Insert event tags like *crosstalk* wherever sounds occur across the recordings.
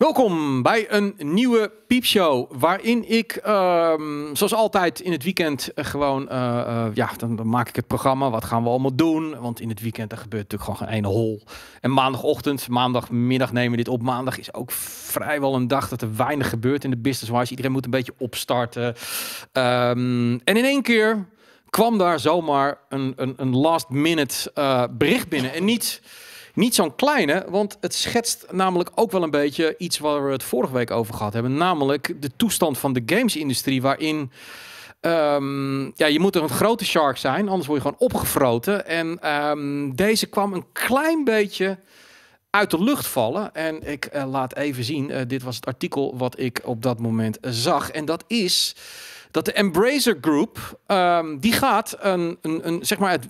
Welkom bij een nieuwe piepshow waarin ik, ehm, zoals altijd in het weekend, eh, gewoon, eh, eh, ja, dan, maak ik het programma. Wat gaan we allemaal doen? Want in het weekend er gebeurt natuurlijk gewoon geen ene hol. En maandagochtend, maandagmiddag nemen we dit op. Maandag is ook vrijwel een dag dat er weinig gebeurt in de business-wise. Iedereen moet een beetje opstarten. Ehm, en in één keer kwam daar zomaar een, een, een last-minute bericht binnen. En niet, niet zo'n kleine, want het schetst namelijk ook wel een beetje iets waar we het vorige week over gehad hebben. Namelijk de toestand van de gamesindustrie, waarin. ehm, ja, je moet een grote shark zijn, anders word je gewoon opgefroten. En ehm, deze kwam een klein beetje uit de lucht vallen. En ik eh, laat even zien, eh, dit was het artikel wat ik op dat moment zag. En dat is dat de Embracer Group, ehm, die gaat een, een, een, zeg maar het,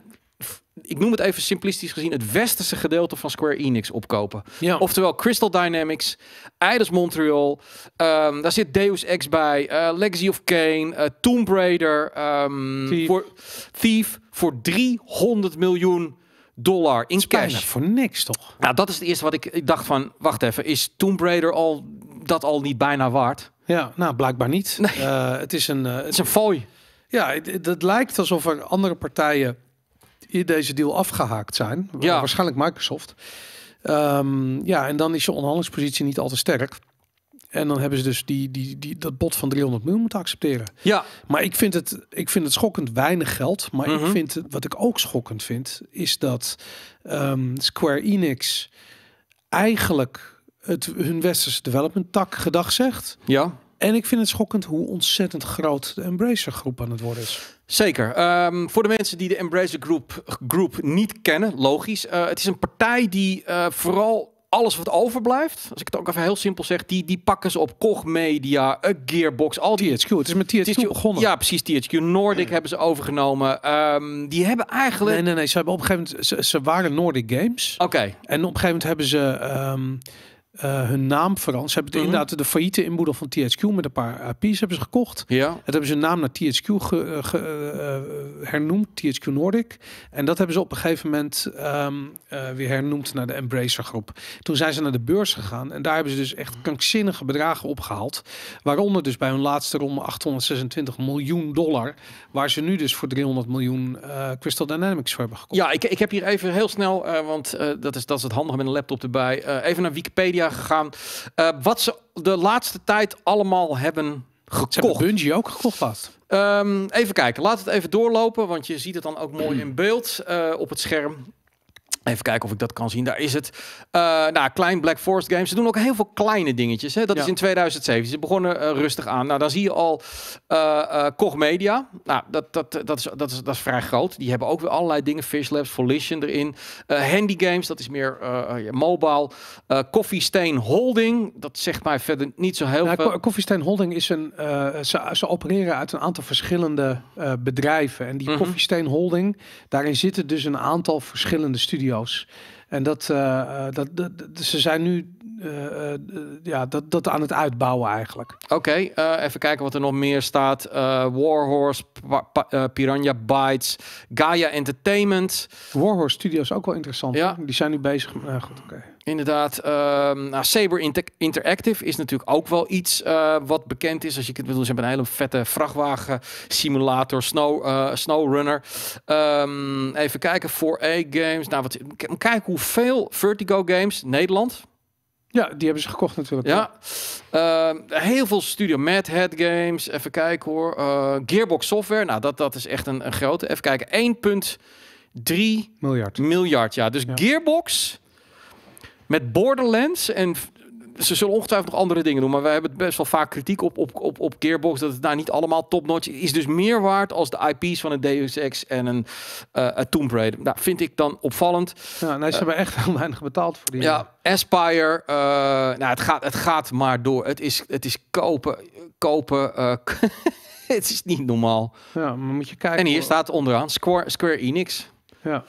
ik noem het even simplistisch gezien, het westerse gedeelte van Square Enix opkopen. Ja. Oftewel Crystal Dynamics, Eidos Montreal, ehm, daar zit Deus Ex bij, eh, Legacy of Kane, eh, Tomb Raider, ehm, Thief. Voor, Thief voor 300 miljoen dollar in cash. voor niks toch? Nou, dat is het eerste wat ik, ik dacht van, wacht even, is Tomb Raider al dat al niet bijna waard? Ja, nou blijkbaar niet. Nee. Eh, het is een. eh, Het is een fooi. ja, het- het lijkt alsof er andere partijen in deze deal afgehaakt zijn. Ja. Waarschijnlijk Microsoft. Ehm, ja, en dan is je onderhandelingspositie niet al te sterk. En dan hebben ze dus die, die, die, dat bod van 300 miljoen moeten accepteren. Ja, Maar ik vind het, ik vind het schokkend weinig geld. Maar Mhm. ik vind het, wat ik ook schokkend vind, is dat ehm, Square Enix eigenlijk het, hun westerse development tak gedag zegt. ja. En ik vind het schokkend hoe ontzettend groot de Embracer groep aan het worden is. Zeker. Ehm, voor de mensen die de Embracer Group, Group niet kennen, logisch. eh, het is een partij die eh, vooral alles wat overblijft, als ik het ook even heel simpel zeg, die, die pakken ze op Koch Media, eh, Gearbox, al die... THQ, het is met THQ, begonnen. Ja, precies. THQ Nordic hebben ze overgenomen. Ehm, die hebben eigenlijk... Nee, nee, nee. Ze, hebben op een gegeven moment, ze, ze waren Nordic Games. Oké. En op een gegeven moment hebben ze ehm, eh, hun naam veranderd. Ze hebben Mhm. inderdaad de failliete inboedel van THQ met een paar IP's hebben ze gekocht. Ja. Dat hebben ze hun naam naar THQ ge, eh, ge- eh, eh, hernoemd, THQ Nordic. En dat hebben ze op een gegeven moment ehm, eh, weer hernoemd naar de Embracer groep. Toen zijn ze naar de beurs gegaan en daar hebben ze dus echt krankzinnige bedragen opgehaald. Waaronder dus bij hun laatste ronde 826 miljoen dollar. Waar ze nu dus voor 300 miljoen eh, Crystal Dynamics voor hebben gekocht. Ja, ik, ik heb hier even heel snel, eh, want eh, dat, is, dat is het handige met een laptop erbij, eh, even naar Wikipedia gegaan. Eh, wat ze de laatste tijd allemaal hebben Ze hebben gekocht. Bungie ook gekocht laatst. Ehm, even kijken, laat het even doorlopen, want je ziet het dan ook mooi in beeld eh, op het scherm. Even kijken of ik dat kan zien. Daar is het. Eh, nou, klein Black Forest Games. Ze doen ook heel veel kleine dingetjes. Hè? Dat Ja. is in 2007. Ze begonnen eh, rustig aan. Nou, dan zie je al eh, Koch Media. Nou, dat, dat, dat, is, dat, is, dat is vrij groot. Die hebben ook weer allerlei dingen. Fish Labs, Volition erin. Handy Games, dat is meer mobile. Coffee Stain Holding. Dat zegt mij verder niet zo heel Nou, veel. Coffee Stain Holding is een. ze, ze opereren uit een aantal verschillende bedrijven. En die Mhm. Coffee Stain Holding, daarin zitten dus een aantal verschillende studio's. En dat, eh, dat, ze zijn nu eh, ja, dat, dat aan het uitbouwen eigenlijk. Oké, even kijken wat er nog meer staat. Warhorse, Piranha Bytes, Gaia Entertainment. Warhorse Studios ook wel interessant. Ja. Die zijn nu bezig. goed, oké. Inderdaad, ehm nou, Saber Inter- Interactive is natuurlijk ook wel iets eh, wat bekend is. Als je het bedoelt, ze hebben een hele vette vrachtwagen simulator, snow, eh, snowrunner. Ehm, even kijken, 4A games. Nou, wat, kijk hoeveel Vertigo games, Nederland. Ja, die hebben ze gekocht natuurlijk. Ja, Ehm, heel veel studio Mad Head Games. Even kijken hoor. Eh, Gearbox Software. Nou, dat, dat is echt een, een grote. Even kijken. 1,3 Miljard. miljard. Ja, dus Ja. Gearbox met Borderlands en ze zullen ongetwijfeld nog andere dingen doen, maar wij hebben best wel vaak kritiek op, op, op, op Gearbox dat het nou niet allemaal topnotch is. Is dus meer waard als de IP's van een Deus Ex en een, eh een Tomb Raider. Nou, vind ik dan opvallend. Ja, nee, ze hebben echt heel weinig betaald voor die. Ja, Aspire. eh, nou, het gaat, het gaat maar door. Het is, het is kopen, kopen. eh, *laughs* het is niet normaal. ja, maar moet je kijken. En hier staat onderaan Square, Square Enix. Ja.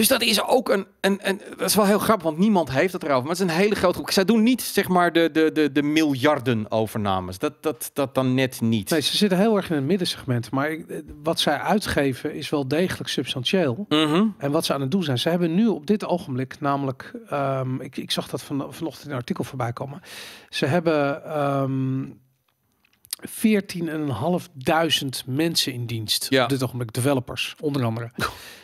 Dus dat is ook een, een, een, dat is wel heel grappig, want niemand heeft het erover. Maar het is een hele grote groep. Zij doen niet, zeg maar, de, de, de, de miljarden overnames. Dat, dat, dat dan net niet. Nee, ze zitten heel erg in het middensegment. Maar ik, eh, wat zij uitgeven is wel degelijk substantieel. Mhm. En wat ze aan het doen zijn. Ze hebben nu op dit ogenblik namelijk... ehm, ik, ik zag dat van, vanochtend in een artikel voorbij komen. Ze hebben... ehm 14.500 mensen in dienst. Ja. Op dit ogenblik developers, onder andere.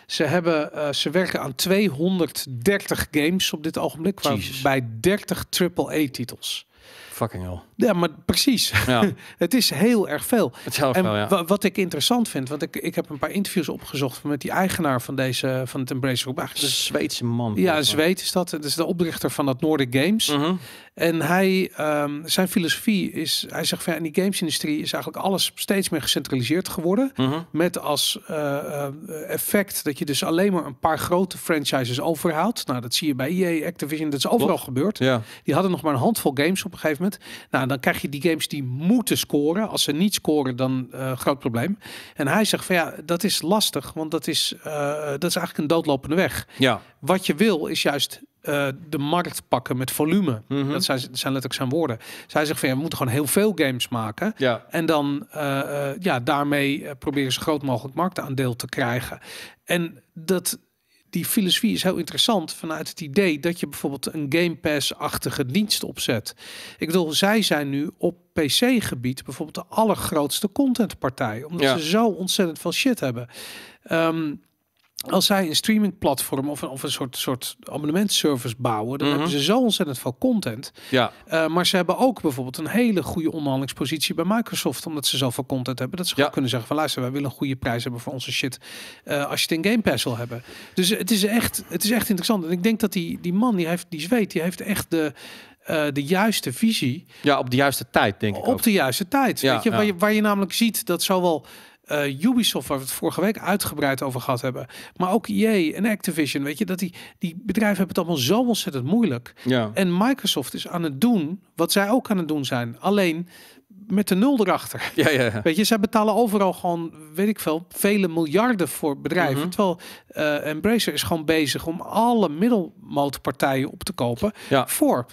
Ze, hebben, eh, ze werken aan 230 games op dit ogenblik. Waarbij 30 AAA-titels. Fucking hell. Ja, maar precies. Ja, *laughs* het is heel erg veel. het En wel, ja. wa- wat ik interessant vind, want ik, ik heb een paar interviews opgezocht met die eigenaar van deze van het Embrace Eigenlijk de- Zweedse man. ja, mij. Zweed is dat. Dat is de oprichter van dat Nordic Games. Mhm. En hij, ehm, zijn filosofie is, hij zegt van ja, in die gamesindustrie is eigenlijk alles steeds meer gecentraliseerd geworden. Mhm. Met als eh, eh, effect dat je dus alleen maar een paar grote franchises overhoudt. Nou, dat zie je bij EA, Activision, dat is overal Klopt. gebeurd. Ja. Die hadden nog maar een handvol games op een gegeven moment. Nou, dan krijg je die games die moeten scoren. Als ze niet scoren, dan eh groot probleem. En hij zegt van ja, dat is lastig, want dat is, dat is eigenlijk een doodlopende weg. Ja. Wat je wil is juist eh, de markt pakken met volume. Mhm. Dat zijn, zijn letterlijk zijn woorden. Zij zegt van ja, we moeten gewoon heel veel games maken. Ja. En dan eh, eh, ja, daarmee proberen ze groot mogelijk marktaandeel te krijgen. En dat, die filosofie is heel interessant vanuit het idee dat je bijvoorbeeld een Game Pass-achtige dienst opzet. Ik bedoel, zij zijn nu op PC-gebied bijvoorbeeld de allergrootste contentpartij. Omdat Ja. ze zo ontzettend veel shit hebben. Ehm, als zij een streamingplatform of een, of een soort, soort abonnementservice bouwen, dan Mhm. hebben ze zo ontzettend veel content. Ja. Uh, maar ze hebben ook bijvoorbeeld een hele goede onderhandelingspositie bij Microsoft, omdat ze zoveel content hebben. Dat ze gewoon Ja. kunnen zeggen van luister, wij willen een goede prijs hebben voor onze shit. uh, als je het in Game Pass wil hebben. Dus het is echt, het is echt interessant. En ik denk dat die, die man, die heeft, die zweet, die heeft echt de, uh, de juiste visie. ja, op de juiste tijd, denk ik Op ook. de juiste tijd. Ja, weet je? ja. Waar je, waar je namelijk ziet dat zowel uh, Ubisoft, waar we het vorige week uitgebreid over gehad hebben, maar ook EA en Activision, weet je, dat die, die bedrijven hebben het allemaal zo ontzettend moeilijk. Ja. En Microsoft is aan het doen wat zij ook aan het doen zijn. Alleen met de nul erachter. Ja, ja, ja. *laughs* Weet je, zij betalen overal gewoon, weet ik veel, vele miljarden voor bedrijven. Mhm. Terwijl uh, Embracer is gewoon bezig om alle middelmootpartijen op te kopen Ja. voor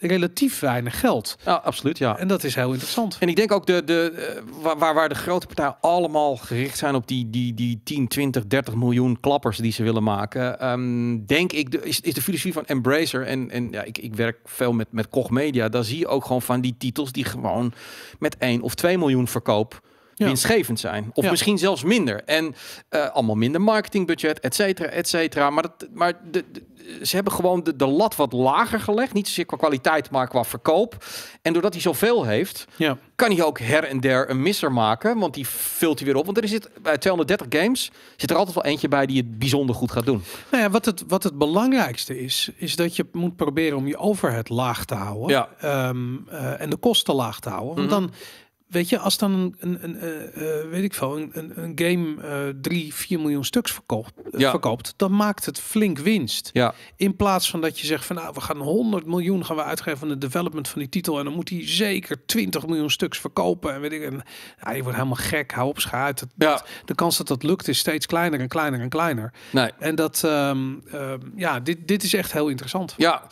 relatief weinig geld. Ja, absoluut, ja. En dat is heel interessant. En ik denk ook de, de, eh, waar- waar, de grote partijen allemaal gericht zijn op die, die, die 10, 20, 30 miljoen klappers die ze willen maken. ehm, denk ik, de, is, is de filosofie van Embracer. En, en ja, ik, ik werk veel met, met Koch Media. Daar zie je ook gewoon van die titels die gewoon met 1 of 2 miljoen verkoop Ja. winstgevend zijn. Of Ja. misschien zelfs minder. En eh, allemaal minder marketingbudget, et cetera, et cetera. Maar, dat, maar de, de- ze hebben gewoon de, de lat wat lager gelegd. Niet zozeer qua kwaliteit, maar qua verkoop. En doordat hij zoveel heeft, Ja. kan hij ook her en der een misser maken. Want die vult hij weer op. Want er zit bij 230 games zit er altijd wel eentje bij die het bijzonder goed gaat doen. Nou ja, wat het, wat het belangrijkste is, is dat je moet proberen om je overhead laag te houden. Ja. Ehm, eh, en de kosten laag te houden. Want Mhm. dan, weet je, als dan een, een, eh, eh, weet ik veel, een, een, game eh 3, 4 miljoen stuks verkoopt, Ja. verkoopt, dan maakt het flink winst. Ja, In plaats van dat je zegt van nou, we gaan 100 miljoen gaan we uitgeven aan de development van die titel. En dan moet hij zeker 20 miljoen stuks verkopen. En weet ik, en, ja, je wordt helemaal gek, hou op schuit. ja, De kans dat dat lukt is steeds kleiner en kleiner en kleiner. nee. En dat, ehm, ehm, ja, dit, dit is echt heel interessant. Ja,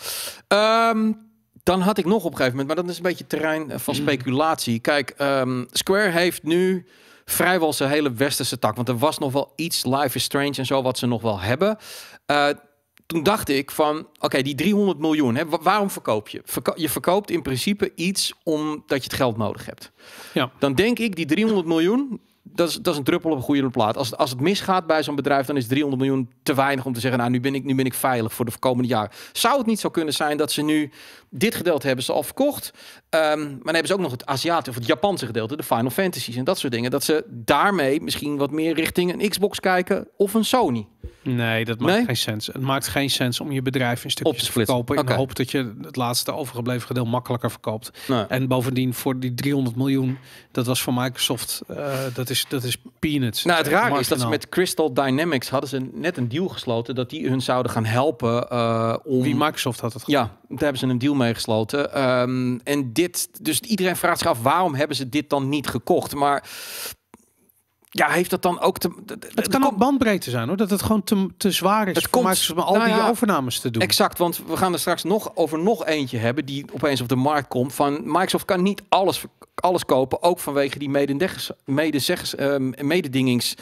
Ehm, dan had ik nog op een gegeven moment, maar dat is een beetje terrein eh, van Mm. speculatie. Kijk, ehm, Square heeft nu vrijwel zijn hele westerse tak, want er was nog wel iets Life is Strange en zo wat ze nog wel hebben. Eh, toen dacht ik van, oké, die 300 miljoen, hè, wa- waarom verkoop je? Verko- je verkoopt in principe iets omdat je het geld nodig hebt. Ja. Dan denk ik, die 300 miljoen, dat is, dat is een druppel op een goede plaat. Als, als het misgaat bij zo'n bedrijf, dan is 300 miljoen te weinig om te zeggen, nou, nu ben ik, nu ben ik veilig voor de komende jaren. Zou het niet zo kunnen zijn dat ze nu dit gedeelte hebben ze al verkocht, ehm, maar dan hebben ze ook nog het Aziatische of het Japanse gedeelte, de Final Fantasies en dat soort dingen, dat ze daarmee misschien wat meer richting een Xbox kijken of een Sony. Nee, dat maakt Nee? geen sens. Het maakt geen sens om je bedrijf in stukjes Op te verkopen. In de hoop dat je het laatste overgebleven gedeelte makkelijker verkoopt. Nee. En bovendien voor die 300 miljoen, dat was voor Microsoft, eh, dat, is, dat is peanuts. Nou, het raar is dat ze met Crystal Dynamics hadden ze net een deal gesloten dat die hun zouden gaan helpen eh, om. Wie Microsoft had het gedaan. Ja, daar hebben ze een deal mee gesloten. Ehm, en dit, dus iedereen vraagt zich af waarom hebben ze dit dan niet gekocht? Maar ja, heeft dat dan ook te... Het kan ook bandbreedte zijn hoor, dat het gewoon te, te zwaar is Het voor komt- om al nou die ja, overnames te doen. Exact, want we gaan er straks nog over nog eentje hebben die opeens op de markt komt. Van Microsoft kan niet alles, alles kopen, ook vanwege die ehm, mededingings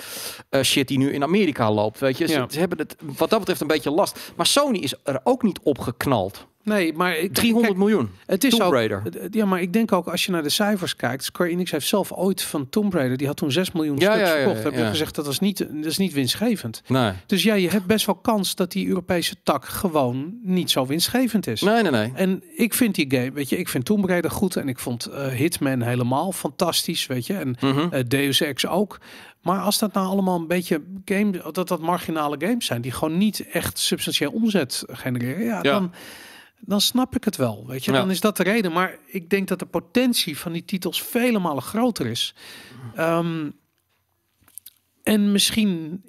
eh, shit die nu in Amerika loopt. Weet je, ze, Ja. ze hebben het wat dat betreft een beetje last. Maar Sony is er ook niet op geknald. Nee, maar ik, 300 kijk, miljoen. het is Tomb ook, Raider. het- Ja, maar ik denk ook als je naar de cijfers kijkt, Square Enix heeft zelf ooit van Tomb Raider, die had toen 6 miljoen Ja, stuks ja, ja, verkocht. Heb je gezegd dat was niet, dat is niet winstgevend. Nee. Dus ja, je hebt best wel kans dat die Europese tak gewoon niet zo winstgevend is. Nee, nee, nee. En ik vind die game, weet je, ik vind Tomb Raider goed en ik vond eh, Hitman helemaal fantastisch, weet je, en Mhm. eh, Deus Ex ook. Maar als dat nou allemaal een beetje game, dat dat marginale games zijn die gewoon niet echt substantieel omzet genereren, ja, Ja. dan dan snap ik het wel, weet je. Ja. Dan is dat de reden. Maar ik denk dat de potentie van die titels vele malen groter is. Ehm, en misschien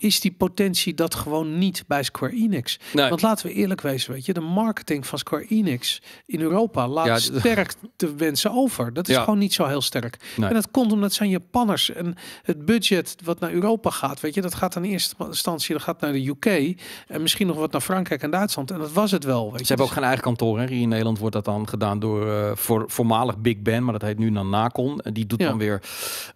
is die potentie dat gewoon niet bij Square Enix. Nee. Want laten we eerlijk wezen, weet je, de marketing van Square Enix in Europa laat Ja, sterk te wensen over. Dat is Ja. gewoon niet zo heel sterk. Nee. En dat komt omdat zijn Japanners en het budget wat naar Europa gaat, weet je, dat gaat in eerste instantie dat gaat naar de UK en misschien nog wat naar Frankrijk en Duitsland. En dat was het wel. Weet je. Ze hebben ook geen eigen kantoor. Hè. Hier in Nederland wordt dat dan gedaan door eh, voor, voormalig Big Ben, maar dat heet nu dan Nacon. En die doet Ja. dan weer.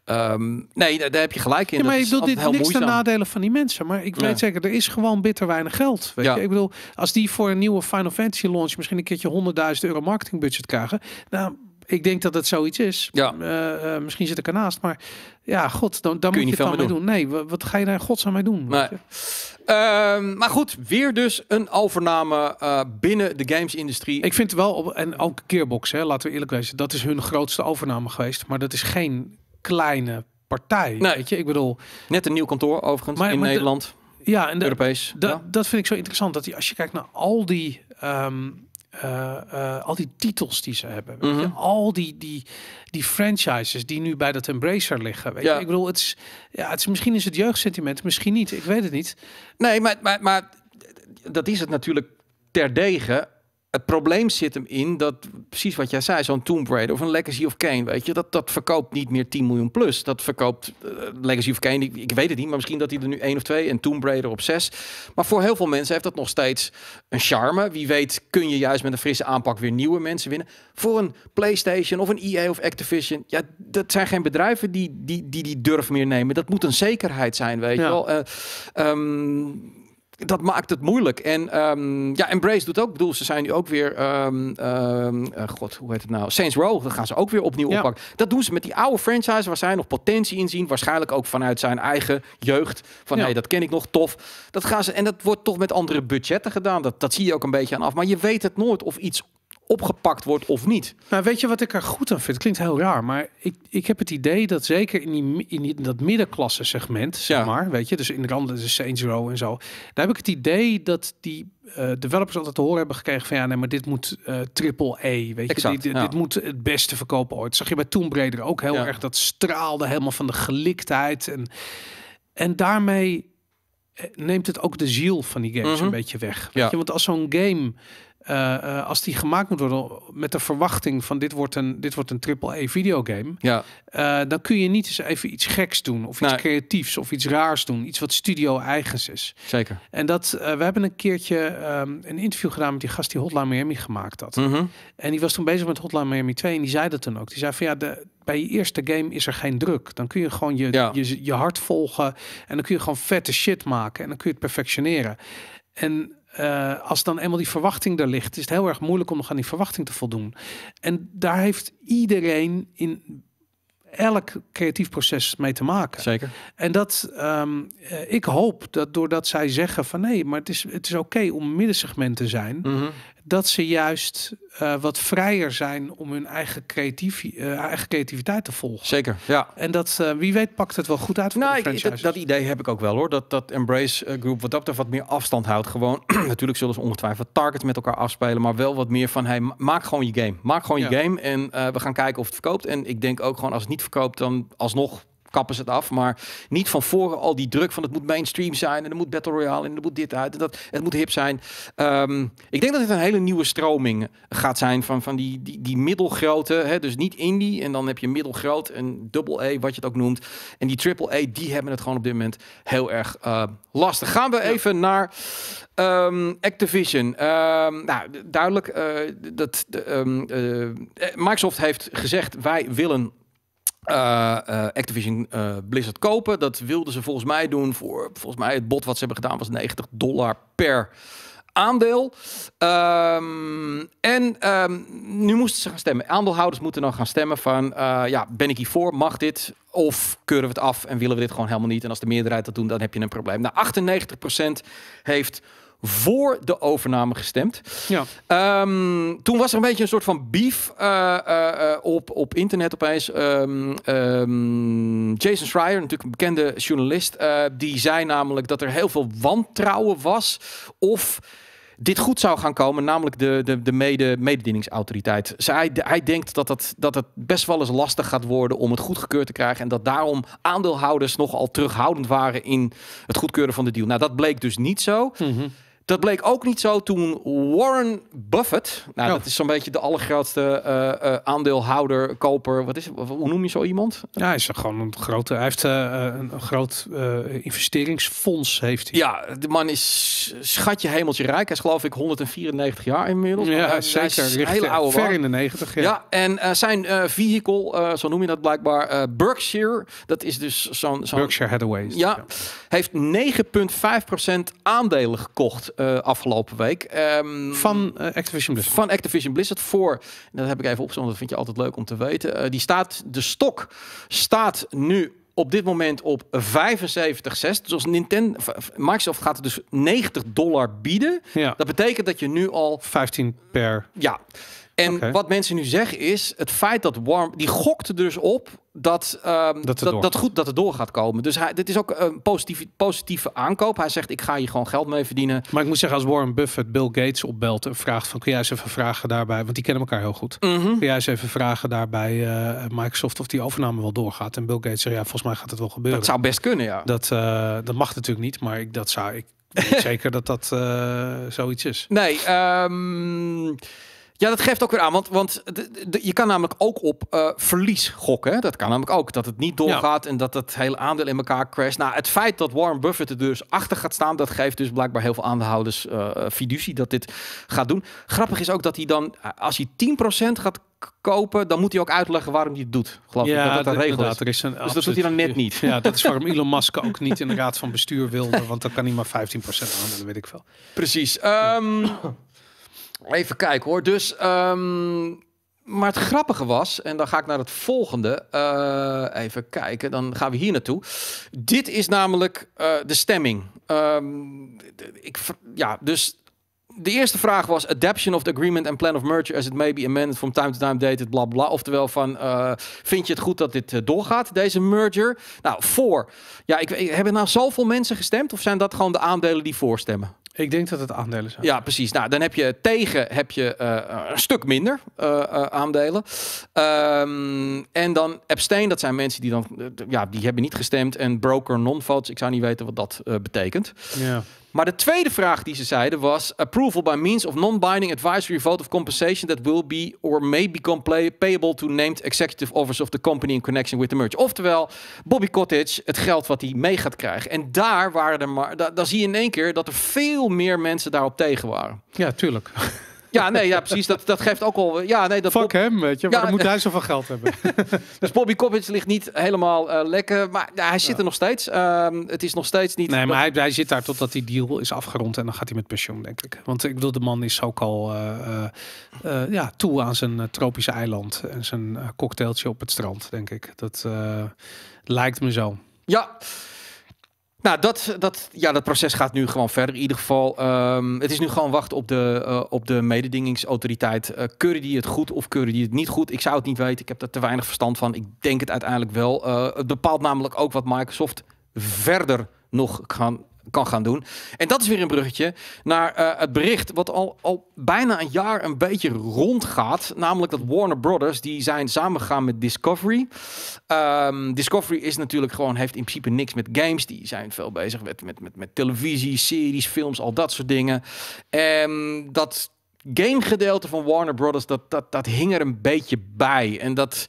ehm, nee, daar, daar heb je gelijk in. Ja, maar dat bedoel, dit heel niks ten moeizaam. nadelen van die mensen. Maar ik weet zeker, er is gewoon bitter weinig geld. Weet Ja. je? Ik bedoel, als die voor een nieuwe Final Fantasy launch misschien een keertje 100.000 euro marketingbudget krijgen. Nou, ik denk dat het zoiets is. Ja. Eh, eh, misschien zit ik ernaast, maar ja, god, dan, dan Kun je moet je het dan veel mee doen. Nee, wa- wat ga je daar in godsnaam mee doen? Nee. Ehm, maar goed, weer dus een overname eh, binnen de gamesindustrie. Ik vind wel, op, en ook Gearbox, hè, laten we eerlijk wezen, dat is hun grootste overname geweest. Maar dat is geen kleine partij. Nee. Weet je, ik bedoel, Net een nieuw kantoor overigens Maar- in maar de- Nederland, ja, en de, Europees. Da- Ja. Dat vind ik zo interessant. Dat die, als je kijkt naar al die, ehm, eh, eh, al die titels die ze hebben. weet je, Mhm. al die, die, die franchises die nu bij dat Embracer liggen. Weet Ja. je? Ik bedoel, het is, ja, het is, misschien is het jeugdsentiment, misschien niet. Ik weet het niet. Nee, maar, maar, maar dat is het natuurlijk terdege. Het probleem zit hem in dat, precies wat jij zei, zo'n Tomb Raider of een Legacy of Kane, weet je, dat, dat verkoopt niet meer 10 miljoen plus. Dat verkoopt eh, Legacy of Kane, ik, ik weet het niet, maar misschien dat hij er nu één of twee en Tomb Raider op zes. Maar voor heel veel mensen heeft dat nog steeds een charme. Wie weet kun je juist met een frisse aanpak weer nieuwe mensen winnen. Voor een PlayStation of een EA of Activision, ja, dat zijn geen bedrijven die die, die, die durf meer nemen. Dat moet een zekerheid zijn, weet je Ja. wel. Eh, ehm, dat maakt het moeilijk. En ehm, ja, Embrace doet ook. Ik bedoel, ze zijn nu ook weer. ehm, ehm, eh, God, hoe heet het nou? Saints Row. Dat gaan ze ook weer opnieuw Ja. oppakken. Dat doen ze met die oude franchise waar zij nog potentie in zien. Waarschijnlijk ook vanuit zijn eigen jeugd. Van Ja. hey, dat ken ik nog tof. Dat gaan ze. En dat wordt toch met andere budgetten gedaan. Dat, dat zie je ook een beetje aan af. Maar je weet het nooit of iets opgepakt wordt of niet. Nou, weet je wat ik er goed aan vind? Het klinkt heel raar, maar ik, ik heb het idee dat zeker in, die, in, die, in dat middenklasse segment, zeg Ja. maar, weet je, dus in de randen, de Saints Row en zo, daar heb ik het idee dat die eh, developers altijd te horen hebben gekregen van ja, nee, maar dit moet eh triple E, weet je, Exact, dit, dit, ja. dit moet het beste verkopen ooit. Zag je bij Tomb Raider ook heel Ja. erg, dat straalde helemaal van de geliktheid en, en daarmee eh, neemt het ook de ziel van die games Mhm. een beetje weg. Weet Ja. je? Want als zo'n game, eh, eh, als die gemaakt moet worden met de verwachting van dit wordt een, dit wordt een triple-E videogame, Ja, eh, dan kun je niet eens even iets geks doen of iets Nee. creatiefs of iets raars doen, iets wat studio eigens is. zeker. En dat, we hebben een keertje ehm, een interview gedaan met die gast die Hotline Miami gemaakt had. Mhm. En die was toen bezig met Hotline Miami 2 en die zei dat toen ook. Die zei van ja, de, bij je eerste game is er geen druk. Dan kun je gewoon je, Ja. je, je hart volgen en dan kun je gewoon vette shit maken en dan kun je het perfectioneren. En eh, als dan eenmaal die verwachting er ligt, is het heel erg moeilijk om nog aan die verwachting te voldoen. En daar heeft iedereen in elk creatief proces mee te maken. Zeker. En dat, ehm, eh, ik hoop dat doordat zij zeggen van nee, maar het is, het is oké om middensegment te zijn, Mhm. Dat ze juist eh, wat vrijer zijn om hun eigen, creatief, eh, eigen creativiteit te volgen. Zeker. Ja. En dat, eh, wie weet, pakt het wel goed uit voor Nou, de ik, dat, dat idee heb ik ook wel hoor. Dat, dat Embrace Group wat dat betreft wat meer afstand houdt. Gewoon, *clears throat* natuurlijk zullen ze ongetwijfeld targets met elkaar afspelen. Maar wel wat meer van, hey, ma- maak gewoon je game. Maak gewoon je game en we gaan kijken of het verkoopt. En ik denk ook gewoon, als het niet verkoopt, dan alsnog kappen ze het af. Maar niet van voren al die druk van het moet mainstream zijn en er moet Battle Royale en er moet dit uit en dat het moet hip zijn. Ehm, ik denk dat het een hele nieuwe stroming gaat zijn van, van die, die, die middelgrote, hè, dus niet indie en dan heb je middelgroot en double A, wat je het ook noemt. En die triple A, die hebben het gewoon op dit moment heel erg eh, lastig. Gaan we even naar ehm, Activision. Ehm, nou, duidelijk eh, dat de, eh, Microsoft heeft gezegd wij willen eh, eh, Activision eh, Blizzard kopen. Dat wilden ze volgens mij doen voor volgens mij het bod wat ze hebben gedaan was 90 dollar per aandeel. Ehm, en ehm, nu moesten ze gaan stemmen. Aandeelhouders moeten dan gaan stemmen van ja, ben ik hiervoor? Mag dit? Of keuren we het af en willen we dit gewoon helemaal niet? En als de meerderheid dat doen, dan heb je een probleem. Nou, 98% heeft voor de overname gestemd. Ja. Ehm, toen was er een beetje een soort van beef eh, eh, eh, op, op internet opeens. Ehm, Jason Schreier, natuurlijk een bekende journalist, die zei namelijk dat er heel veel wantrouwen was of dit goed zou gaan komen, namelijk de, de, de mede, mededingingsautoriteit. Zij, de- hij denkt dat, dat, dat het best wel eens lastig gaat worden om het goedgekeurd te krijgen en dat daarom aandeelhouders nogal terughoudend waren in het goedkeuren van de deal. Nou, dat bleek dus niet zo. Mhm. Dat bleek ook niet zo toen Warren Buffett, nou Ja. dat is zo'n beetje de allergrootste eh, eh, aandeelhouder, koper, wat is het? Hoe noem je zo iemand? Ja, hij is gewoon een grote. Hij heeft eh, een, groot investeringsfonds. Heeft hij. Ja, de man is schatje hemeltje rijk. Hij is geloof ik 194 jaar inmiddels. ja, Hij- hij zeker. is hele oude ver in de negentig. Ja. Ja, en zijn eh vehicle, eh, zo noem je dat blijkbaar, Berkshire, dat is dus zo'n... Berkshire Hathaway. Ja, het, heeft 9,5% aandelen gekocht eh, afgelopen week. Ehm, Van eh, Activision Blizzard. van Activision Blizzard voor, dat heb ik even opgezocht, dat vind je altijd leuk om te weten. eh, die staat, de stok staat nu op dit moment op 75 cent. Dus als Nintendo, Microsoft gaat het dus 90 dollar bieden. Ja, Dat betekent dat je nu al 15 per. ja. En wat mensen nu zeggen is het feit dat Warm die gokte dus op dat het dat, dat, goed dat het door gaat komen. Dus hij, dit is ook een positieve, positieve aankoop. Hij zegt ik ga hier gewoon geld mee verdienen. Maar ik moet zeggen, als Warren Buffett Bill Gates opbelt en vraagt van kun jij eens even vragen daarbij, want die kennen elkaar heel goed. Mhm. Kun jij eens even vragen daarbij eh, Microsoft of die overname wel doorgaat? En Bill Gates zegt ja, volgens mij gaat het wel gebeuren. Dat zou best kunnen, ja. Dat, eh, dat mag natuurlijk niet, maar ik, dat zou ik weet *laughs* zeker dat dat eh, zoiets is. Nee, ehm, ja, dat geeft ook weer aan. Want, want de- de- je kan namelijk ook op eh, verlies gokken. Hè? Dat kan namelijk ook. Dat het niet doorgaat en dat het hele aandeel in elkaar crasht. Nou, het feit dat Warren Buffett er dus achter gaat staan... dat geeft dus blijkbaar heel veel aandeelhouders eh fiducie dat dit gaat doen. Grappig is ook dat hij dan, eh, als hij 10% gaat kopen... dan moet hij ook uitleggen waarom hij het doet. Geloof ik dat dat de dat- regel is. inderdaad, er is een Dus dat doet hij dan net niet. Ja, *laughs* dat is waarom Elon Musk ook niet in de raad van bestuur wilde, want dan kan hij maar 15% aandelen, weet ik veel. Precies. Ehm, *clears throat* even kijken hoor. Dus, ehm, maar het grappige was, en dan ga ik naar het volgende. Eh, even kijken, dan gaan we hier naartoe. Dit is namelijk eh, de stemming. Ehm, ik, ja, dus de eerste vraag was adaption of the agreement and plan of merger as it may be amended from time to time dated bla bla. Oftewel van eh, vind je het goed dat dit doorgaat deze merger? Nou voor. Ja, ik hebben nou zoveel mensen gestemd of zijn dat gewoon de aandelen die voorstemmen? Ik denk dat het aandelen zijn. Ja, precies. Nou, dan heb je tegen heb je eh, een stuk minder eh, eh, aandelen. Ehm, en dan abstain, dat zijn mensen die dan ja, die hebben niet gestemd. En broker non-votes, ik zou niet weten wat dat betekent. Ja. Maar de tweede vraag die ze zeiden was approval by means of non-binding advisory vote of compensation that will be or may become payable to named executive officers of the company in connection with the merge. Oftewel, Bobby Cottage, het geld wat hij mee gaat krijgen. En daar waren er maar, da- dan zie je in één keer dat er veel meer mensen daarop tegen waren. ja, tuurlijk. Ja, nee, ja, precies. Dat, dat geeft ook al. Ja, nee, dat Fuck Bob- hem, weet je. Ja, Waarom moet *laughs* hij zoveel geld hebben? *laughs* dus Bobby Cottage ligt niet helemaal eh, lekker, maar ja, hij zit er nog steeds. Ehm, het is nog steeds niet. Nee, maar hij, hij zit daar totdat die deal is afgerond en dan gaat hij met pensioen, denk ik. Want ik bedoel, de man is ook al eh, eh, ja, toe aan zijn tropische eiland en zijn cocktailtje op het strand, denk ik. Dat eh, lijkt me zo. Ja. Nou, dat, dat, ja, dat proces gaat nu gewoon verder. In ieder geval, ehm, het is nu gewoon wachten op de, eh, op de mededingingsautoriteit. Keuren die het goed of keuren die het niet goed? Ik zou het niet weten. Ik heb er te weinig verstand van. Ik denk het uiteindelijk wel. Eh, het bepaalt namelijk ook wat Microsoft verder nog gaan, kan gaan doen. En dat is weer een bruggetje naar eh, het bericht wat al, al bijna een jaar een beetje rondgaat. Namelijk dat Warner Brothers, die zijn samengegaan met Discovery. Ehm, Discovery is natuurlijk gewoon, heeft in principe niks met games. Die zijn veel bezig met, met, met, met televisie, series, films, al dat soort dingen. En dat game gedeelte van Warner Brothers, dat, dat, dat hing er een beetje bij. En dat,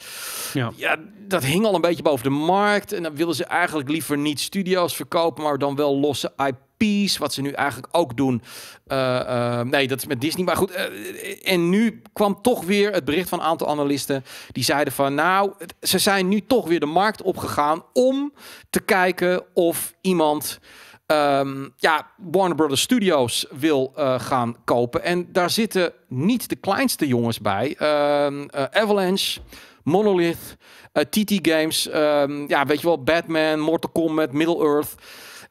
Ja. ja. dat hing al een beetje boven de markt. En dan willen ze eigenlijk liever niet studio's verkopen, maar dan wel losse IP's. Wat ze nu eigenlijk ook doen. Eh, eh, nee, dat is met Disney. Maar goed, eh, en nu kwam toch weer het bericht van een aantal analisten. Die zeiden van, nou, ze zijn nu toch weer de markt opgegaan om te kijken of iemand ehm, ja, Warner Brothers Studios wil eh, gaan kopen. En daar zitten niet de kleinste jongens bij. Ehm, eh, Avalanche, Monolith, eh, TT Games, ehm, ja, weet je wel, Batman, Mortal Kombat, Middle-earth.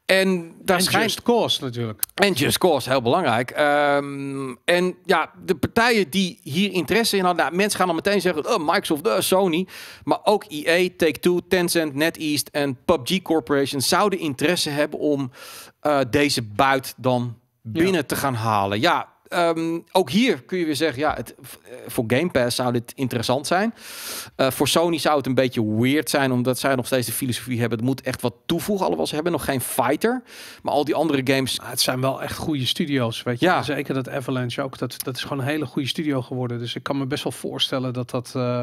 En daar En schijnt... Just Cause natuurlijk. En Just Cause, heel belangrijk. Ehm, en ja, de partijen die hier interesse in hadden... Nou, mensen gaan dan meteen zeggen, oh, Microsoft, uh, Sony. Maar ook EA, Take-Two, Tencent, NetEast en PUBG Corporation... zouden interesse hebben om eh, deze buit dan binnen te gaan halen. Ja, ehm, ook hier kun je weer zeggen... ja, het, eh, voor Game Pass zou dit interessant zijn. Eh, voor Sony zou het een beetje weird zijn... omdat zij nog steeds de filosofie hebben... het moet echt wat toevoegen. Alhoewel ze hebben nog geen fighter. Maar al die andere games Maar het zijn wel echt goede studio's, weet je. Ja. Zeker dat Avalanche ook. Dat, dat is gewoon een hele goede studio geworden. Dus ik kan me best wel voorstellen dat dat, eh,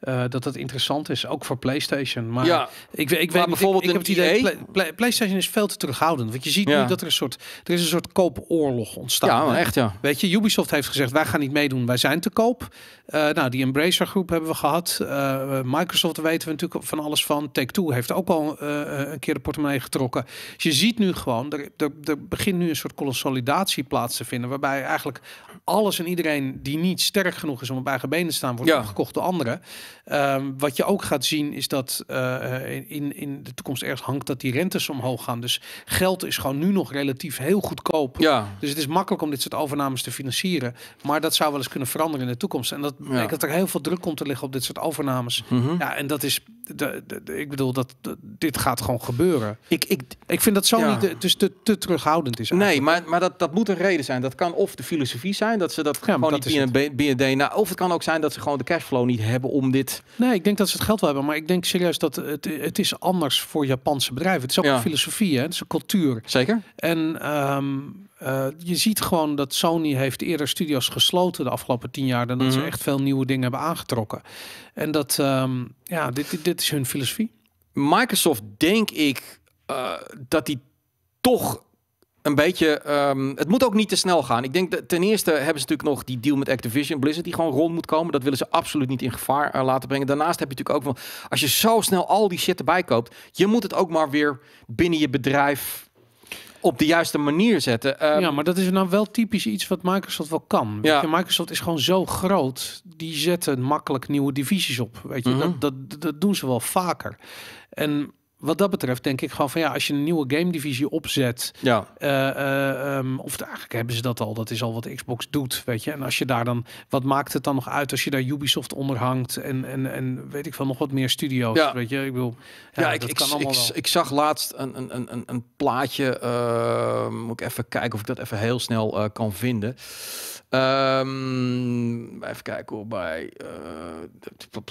eh, dat, dat interessant is. Ook voor PlayStation. Maar Ja, ik, weet- ik weet bijvoorbeeld ik, ik heb het idee, Play- Play- PlayStation is veel te terughoudend. Want je ziet Ja. nu dat er een soort, er is een soort koopoorlog ontstaan. ja, echt ja. Weet je, Ubisoft heeft gezegd, wij gaan niet meedoen, wij zijn te koop. Eh, nou, die Embracer groep hebben we gehad. Eh, Microsoft weten we natuurlijk van alles van. Take-Two heeft ook al eh, een keer de portemonnee getrokken. Dus je ziet nu gewoon, er, er, er begint nu een soort consolidatie plaats te vinden. Waarbij eigenlijk alles en iedereen die niet sterk genoeg is om op eigen benen te staan, wordt Ja. opgekocht door anderen. Ehm, wat je ook gaat zien is dat eh, in, in de toekomst ergens hangt dat die rentes omhoog gaan. Dus geld is gewoon nu nog relatief heel goedkoop. Ja, Dus het is makkelijk om dit soort overnames te financieren. Maar dat zou wel eens kunnen veranderen in de toekomst. En dat betekent dat er heel veel druk komt te liggen op dit soort overnames. Mhm. Ja, en dat is. De, de, de- ik bedoel, dat, dit gaat gewoon gebeuren. ik, ik, Ik vind dat Ja. de- dus te, te terughoudend is. nee, maar, maar dat, dat moet een reden zijn. Dat kan of de filosofie zijn, dat ze dat maar gewoon dat niet binnen, binnen DNA. Of het kan ook zijn dat ze gewoon de cashflow niet hebben om dit. Nee, ik denk dat ze het geld wel hebben. Maar ik denk serieus dat het, het is anders voor Japanse bedrijven. Het is ook Ja. een filosofie, hè? het is een cultuur. Zeker? En ehm, eh, je ziet gewoon dat Sony heeft eerder studios gesloten de afgelopen tien jaar dan dat ze Mhm. echt veel nieuwe dingen hebben aangetrokken. En dat, ehm, ja, dit, dit, dit is hun filosofie. Microsoft, denk ik, eh, dat die toch een beetje. ehm, het moet ook niet te snel gaan. Ik denk dat ten eerste hebben ze natuurlijk nog die deal met Activision Blizzard die gewoon rond moet komen. Dat willen ze absoluut niet in gevaar eh, laten brengen. Daarnaast heb je natuurlijk ook wel, als je zo snel al die shit erbij koopt, je moet het ook maar weer binnen je bedrijf op de juiste manier zetten. Ehm, ja, maar dat is nou wel typisch iets wat Microsoft wel kan. Weet Ja. je, Microsoft is gewoon zo groot. Die zetten makkelijk nieuwe divisies op. Weet je, Mhm. dat, dat, dat doen ze wel vaker. En wat dat betreft denk ik gewoon van ja, als je een nieuwe game divisie opzet, ja. Eh, eh, ehm, of eigenlijk hebben ze dat al. Dat is al wat Xbox doet, weet je. En als je daar dan, wat maakt het dan nog uit als je daar Ubisoft onder hangt en, en, en weet ik veel, nog wat meer studio's, Ja. weet je. Ik bedoel, ja, Ja, ik, ik, ik, ik zag laatst een, een, een, een- een plaatje. ehm, moet ik even kijken of ik dat even heel snel eh, kan vinden. Ehm, even kijken hoe bij.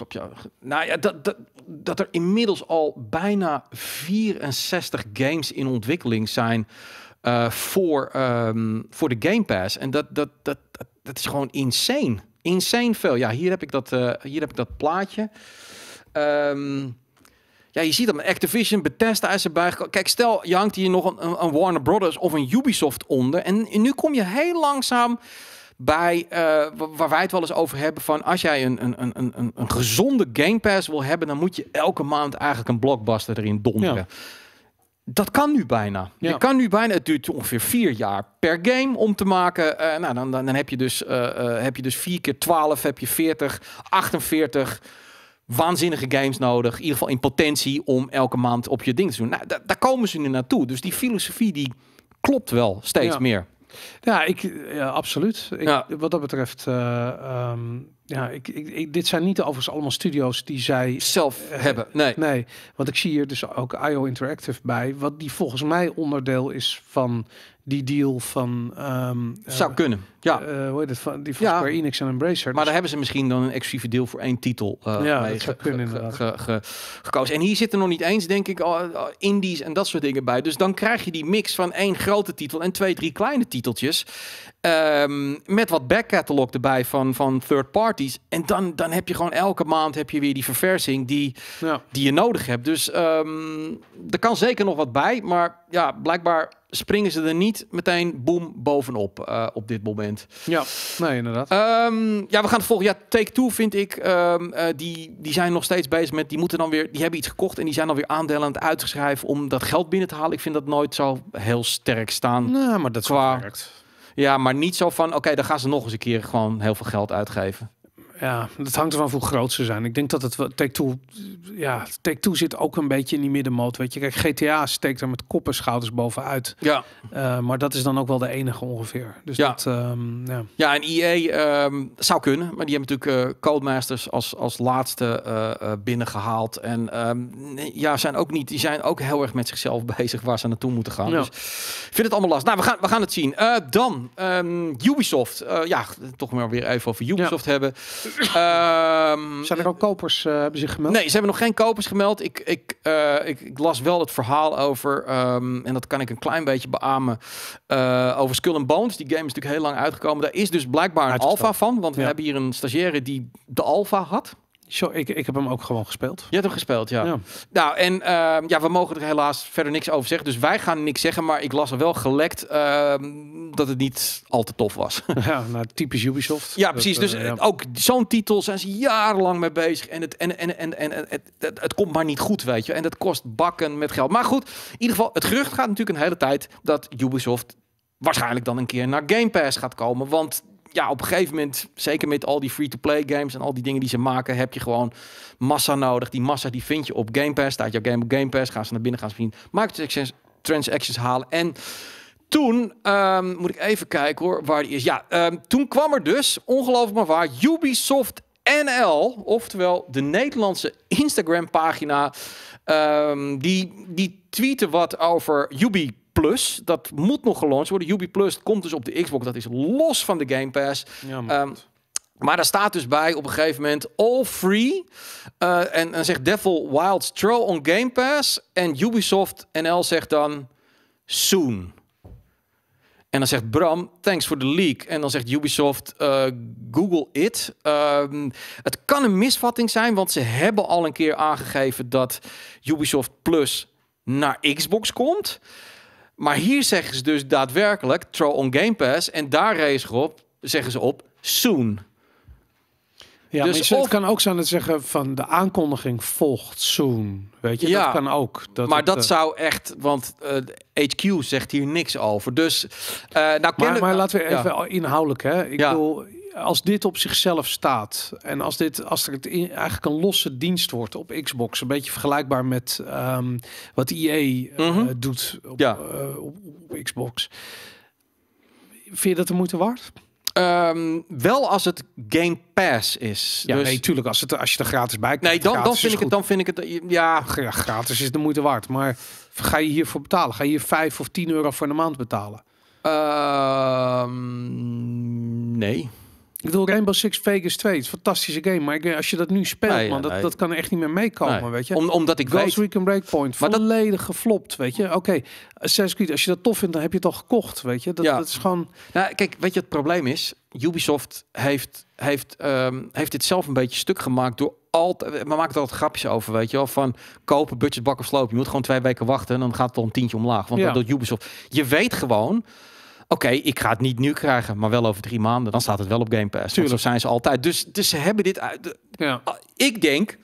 ja. Nou ja, dat, dat, dat er inmiddels al bijna 64 games in ontwikkeling zijn. eh, voor, ehm, voor de Game Pass. En dat, dat, dat, dat, dat is gewoon insane. Insane veel. Ja, hier heb ik dat, eh, hier heb ik dat plaatje. Ehm, ja, je ziet met Activision, Bethesda is erbij gekomen. Kijk, stel je hangt hier nog een, een Warner Brothers of een Ubisoft onder. En nu kom je heel langzaam bij eh, wa- waar wij het wel eens over hebben van als jij een, een, een, een- gezonde Game Pass wil hebben, dan moet je elke maand eigenlijk een blockbuster erin donderen. Ja. Dat kan nu bijna. Ja. Je kan nu bijna. Het duurt ongeveer vier jaar per game om te maken. Eh, nou, dan, dan, dan heb je dus eh, heb je dus 4 keer 12, heb je 40, 48 waanzinnige games nodig. In ieder geval in potentie om elke maand op je ding te doen. Nou, da- daar komen ze nu naartoe. Dus die filosofie die klopt wel steeds Ja. meer. Ja, ik, ja absoluut. Ik, Ja. Wat dat betreft, eh, ehm, Ja, ik, ik, ik- dit zijn niet overigens allemaal studio's die zij... Zelf Eh, hebben. Nee. Nee, want ik zie hier dus ook IO Interactive bij. Wat die volgens mij onderdeel is van die deal van... ehm, Zou eh, kunnen. Ja. eh, hoe heet het? Van, die van Ja. Square Enix en Embracer. Maar Dus- daar hebben ze misschien dan een exclusieve deel voor één titel eh, Ja, mee dat zou ge- kunnen, ge- inderdaad. ge- ge- gekozen. En hier zitten nog niet eens, denk ik, al indies en dat soort dingen bij. Dus dan krijg je die mix van één grote titel en twee, drie kleine titeltjes. Ehm, met wat backcatalog erbij van, van third parties. En dan, dan heb je gewoon elke maand heb je weer die verversing die, ja. die je nodig hebt. Dus ehm, er kan zeker nog wat bij. Maar ja, blijkbaar springen ze er niet meteen boom bovenop eh, op dit moment. ja, nee, inderdaad. Ehm, ja, we gaan het volgen. Ja, Take Two vind ik. eh, die, die zijn nog steeds bezig met. Die moeten dan weer. Die hebben iets gekocht en die zijn dan weer aandelen aan het uitschrijven om dat geld binnen te halen. Ik vind dat nooit zo heel sterk staan. nou, maar dat is qua- werkt. Ja, maar niet zo van. Oké, dan gaan ze nog eens een keer gewoon heel veel geld uitgeven. Ja, dat hangt ervan hoe groot ze zijn. Ik denk dat het wel- Take-Two, ja, Take-Two zit ook een beetje in die middenmoot. Weet je, kijk, GTA steekt er met kop en schouders bovenuit. Ja. Eh, maar dat is dan ook wel de enige ongeveer. Dus Ja. dat, ehm, ja. Ja, en EA ehm, zou kunnen, maar die hebben natuurlijk eh, Codemasters als, als laatste eh, binnengehaald. En ehm, ja, zijn ook niet, die zijn ook heel erg met zichzelf *laughs* bezig waar ze naartoe moeten gaan. Ja. Dus ik vind het allemaal lastig. Nou, we gaan, we gaan het zien. Dan Ubisoft. Ja, toch maar weer even over Ubisoft hebben. Ehm, Zijn er ook kopers, eh, hebben zich gemeld? Nee, ze hebben nog geen kopers gemeld. Ik, ik, eh, ik, ik las wel het verhaal over, ehm, en dat kan ik een klein beetje beamen, eh, over Skull and Bones. Die game is natuurlijk heel lang uitgekomen. Daar is dus blijkbaar een alpha van, want we Ja. hebben hier een stagiaire die de alpha had. Zo, ik, ik heb hem ook gewoon gespeeld. Je hebt hem gespeeld, ja. Ja. Nou, en ehm, ja, we mogen er helaas verder niks over zeggen. Dus wij gaan niks zeggen, maar ik las er wel gelekt ehm, dat het niet al te tof was. *laughs* Ja, nou, typisch Ubisoft. Ja, Dat, precies. Dus ja. eh, ook zo'n titel zijn ze jarenlang mee bezig. En het, en, en, en, en, en het, het, het komt maar niet goed, weet je. En dat kost bakken met geld. Maar goed, in ieder geval, het gerucht gaat natuurlijk een hele tijd dat Ubisoft waarschijnlijk dan een keer naar Game Pass gaat komen. Want ja, op een gegeven moment, zeker met al die free-to-play games en al die dingen die ze maken, heb je gewoon massa nodig. Die massa die vind je op Game Pass. Staat jouw game op Game Pass, gaan ze naar binnen, gaan ze zien. Microtransactions transactions halen. En toen, ehm, moet ik even kijken hoor, waar die is. Ja, ehm, toen kwam er dus, ongelooflijk maar waar, Ubisoft NL, oftewel de Nederlandse Instagram-pagina, ehm, die, die tweeten wat over Ubi Plus. Dat moet nog gelanceerd worden. Ubi Plus komt dus op de Xbox. Dat is los van de Game Pass. Ja, maar Ehm, maar daar staat dus bij op een gegeven moment all free. Eh, en dan zegt Devil Wild Troll on Game Pass. En Ubisoft NL zegt dan soon. En dan zegt Bram, thanks for the leak. En dan zegt Ubisoft, eh, Google it. Ehm, het kan een misvatting zijn, want ze hebben al een keer aangegeven dat Ubisoft Plus naar Xbox komt. Maar hier zeggen ze dus daadwerkelijk Troll on Game Pass. En daar race op, zeggen ze op soon. Ja, Dus maar je- of- het kan ook zijn dat ze zeggen van de aankondiging volgt soon. Weet je, Ja, dat kan ook. Dat maar het, dat eh, zou echt, want eh, HQ zegt hier niks over. Dus, eh nou, Maar, maar laten we ja. even inhoudelijk, hè. Ik Ja. bedoel, als dit op zichzelf staat en als dit, als er het in, eigenlijk een losse dienst wordt op Xbox, een beetje vergelijkbaar met ehm, wat EA eh, Mhm. doet op, Ja. eh, op, op Xbox. Vind je dat de moeite waard? Ehm, wel als het Game Pass is. Ja, dus, nee, tuurlijk. Als, het, als je er gratis bij nee, krijgt, dan, dan gratis vind ik het, dan vind ik het, ja, gratis is de moeite waard. Maar ga je hiervoor betalen? Ga je hier 5 of 10 euro voor de maand betalen? ehm, nee. Ik bedoel, Rainbow Six Vegas 2, het is een fantastische game. Maar ik- als je dat nu speelt, Nee, ja, man, dat, nee. dat kan echt niet meer meekomen, Nee. weet je. Om, omdat ik Ghost weet, Recon Breakpoint, Maar dat- volledig geflopt, weet je. Oké, Assassin's Creed, als je dat tof vindt, dan heb je het al gekocht, weet je. Dat, Ja. dat is gewoon... Nou, kijk, weet je, het probleem is, Ubisoft heeft, heeft, ehm, heeft dit zelf een beetje stuk gemaakt door altijd, we maken er altijd grapjes over, weet je wel, van kopen, budget, bak of sloop. Je moet gewoon twee weken wachten en dan gaat het al een tientje omlaag. Want Ja. dat doet Ubisoft. Je weet gewoon, oké, ik ga het niet nu krijgen, maar wel over drie maanden. Dan staat het wel op Game Pass. Tuurlijk. Zo zijn ze altijd. Dus, dus ze hebben dit uit. Ja. Ik denk,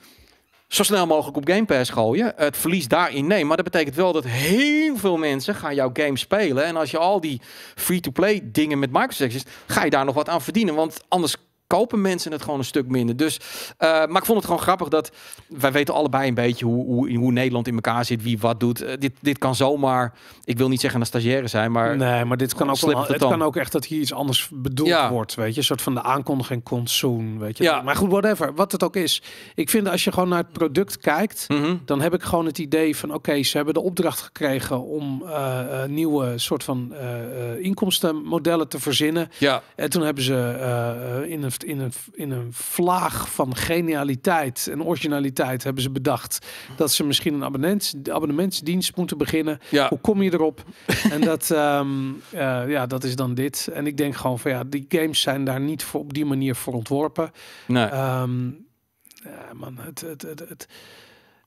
zo snel mogelijk op Game Pass gooien. Het verlies daarin nee. Maar dat betekent wel dat heel veel mensen gaan jouw game spelen. En als je al die free-to-play dingen met microtransactions, ga je daar nog wat aan verdienen. Want anders kopen mensen het gewoon een stuk minder. Dus, eh, maar ik vond het gewoon grappig dat wij weten allebei een beetje hoe, hoe, hoe Nederland in elkaar zit, wie wat doet. Eh, dit, dit kan zomaar, ik wil niet zeggen een stagiaire zijn, maar nee, maar dit kan ook, wel, of the het kan ook echt dat hier iets anders bedoeld Ja. wordt, weet je, een soort van de aankondiging consoen, weet je. Ja. Maar goed, whatever, wat het ook is. Ik vind als je gewoon naar het product kijkt, Mhm. dan heb ik gewoon het idee van oké, ze hebben de opdracht gekregen om eh, nieuwe soort van inkomstenmodellen te verzinnen. ja, En toen hebben ze in, een, in, een, in een vlaag van genialiteit en originaliteit hebben ze bedacht dat ze misschien een abonnements, abonnementsdienst moeten beginnen. ja. Hoe kom je erop? en dat, *laughs* ehm, eh, ja, dat is dan dit. En ik denk gewoon van ja, die games zijn daar niet voor op die manier voor ontworpen. Nee. Ehm, ja, man, het, het, het, het-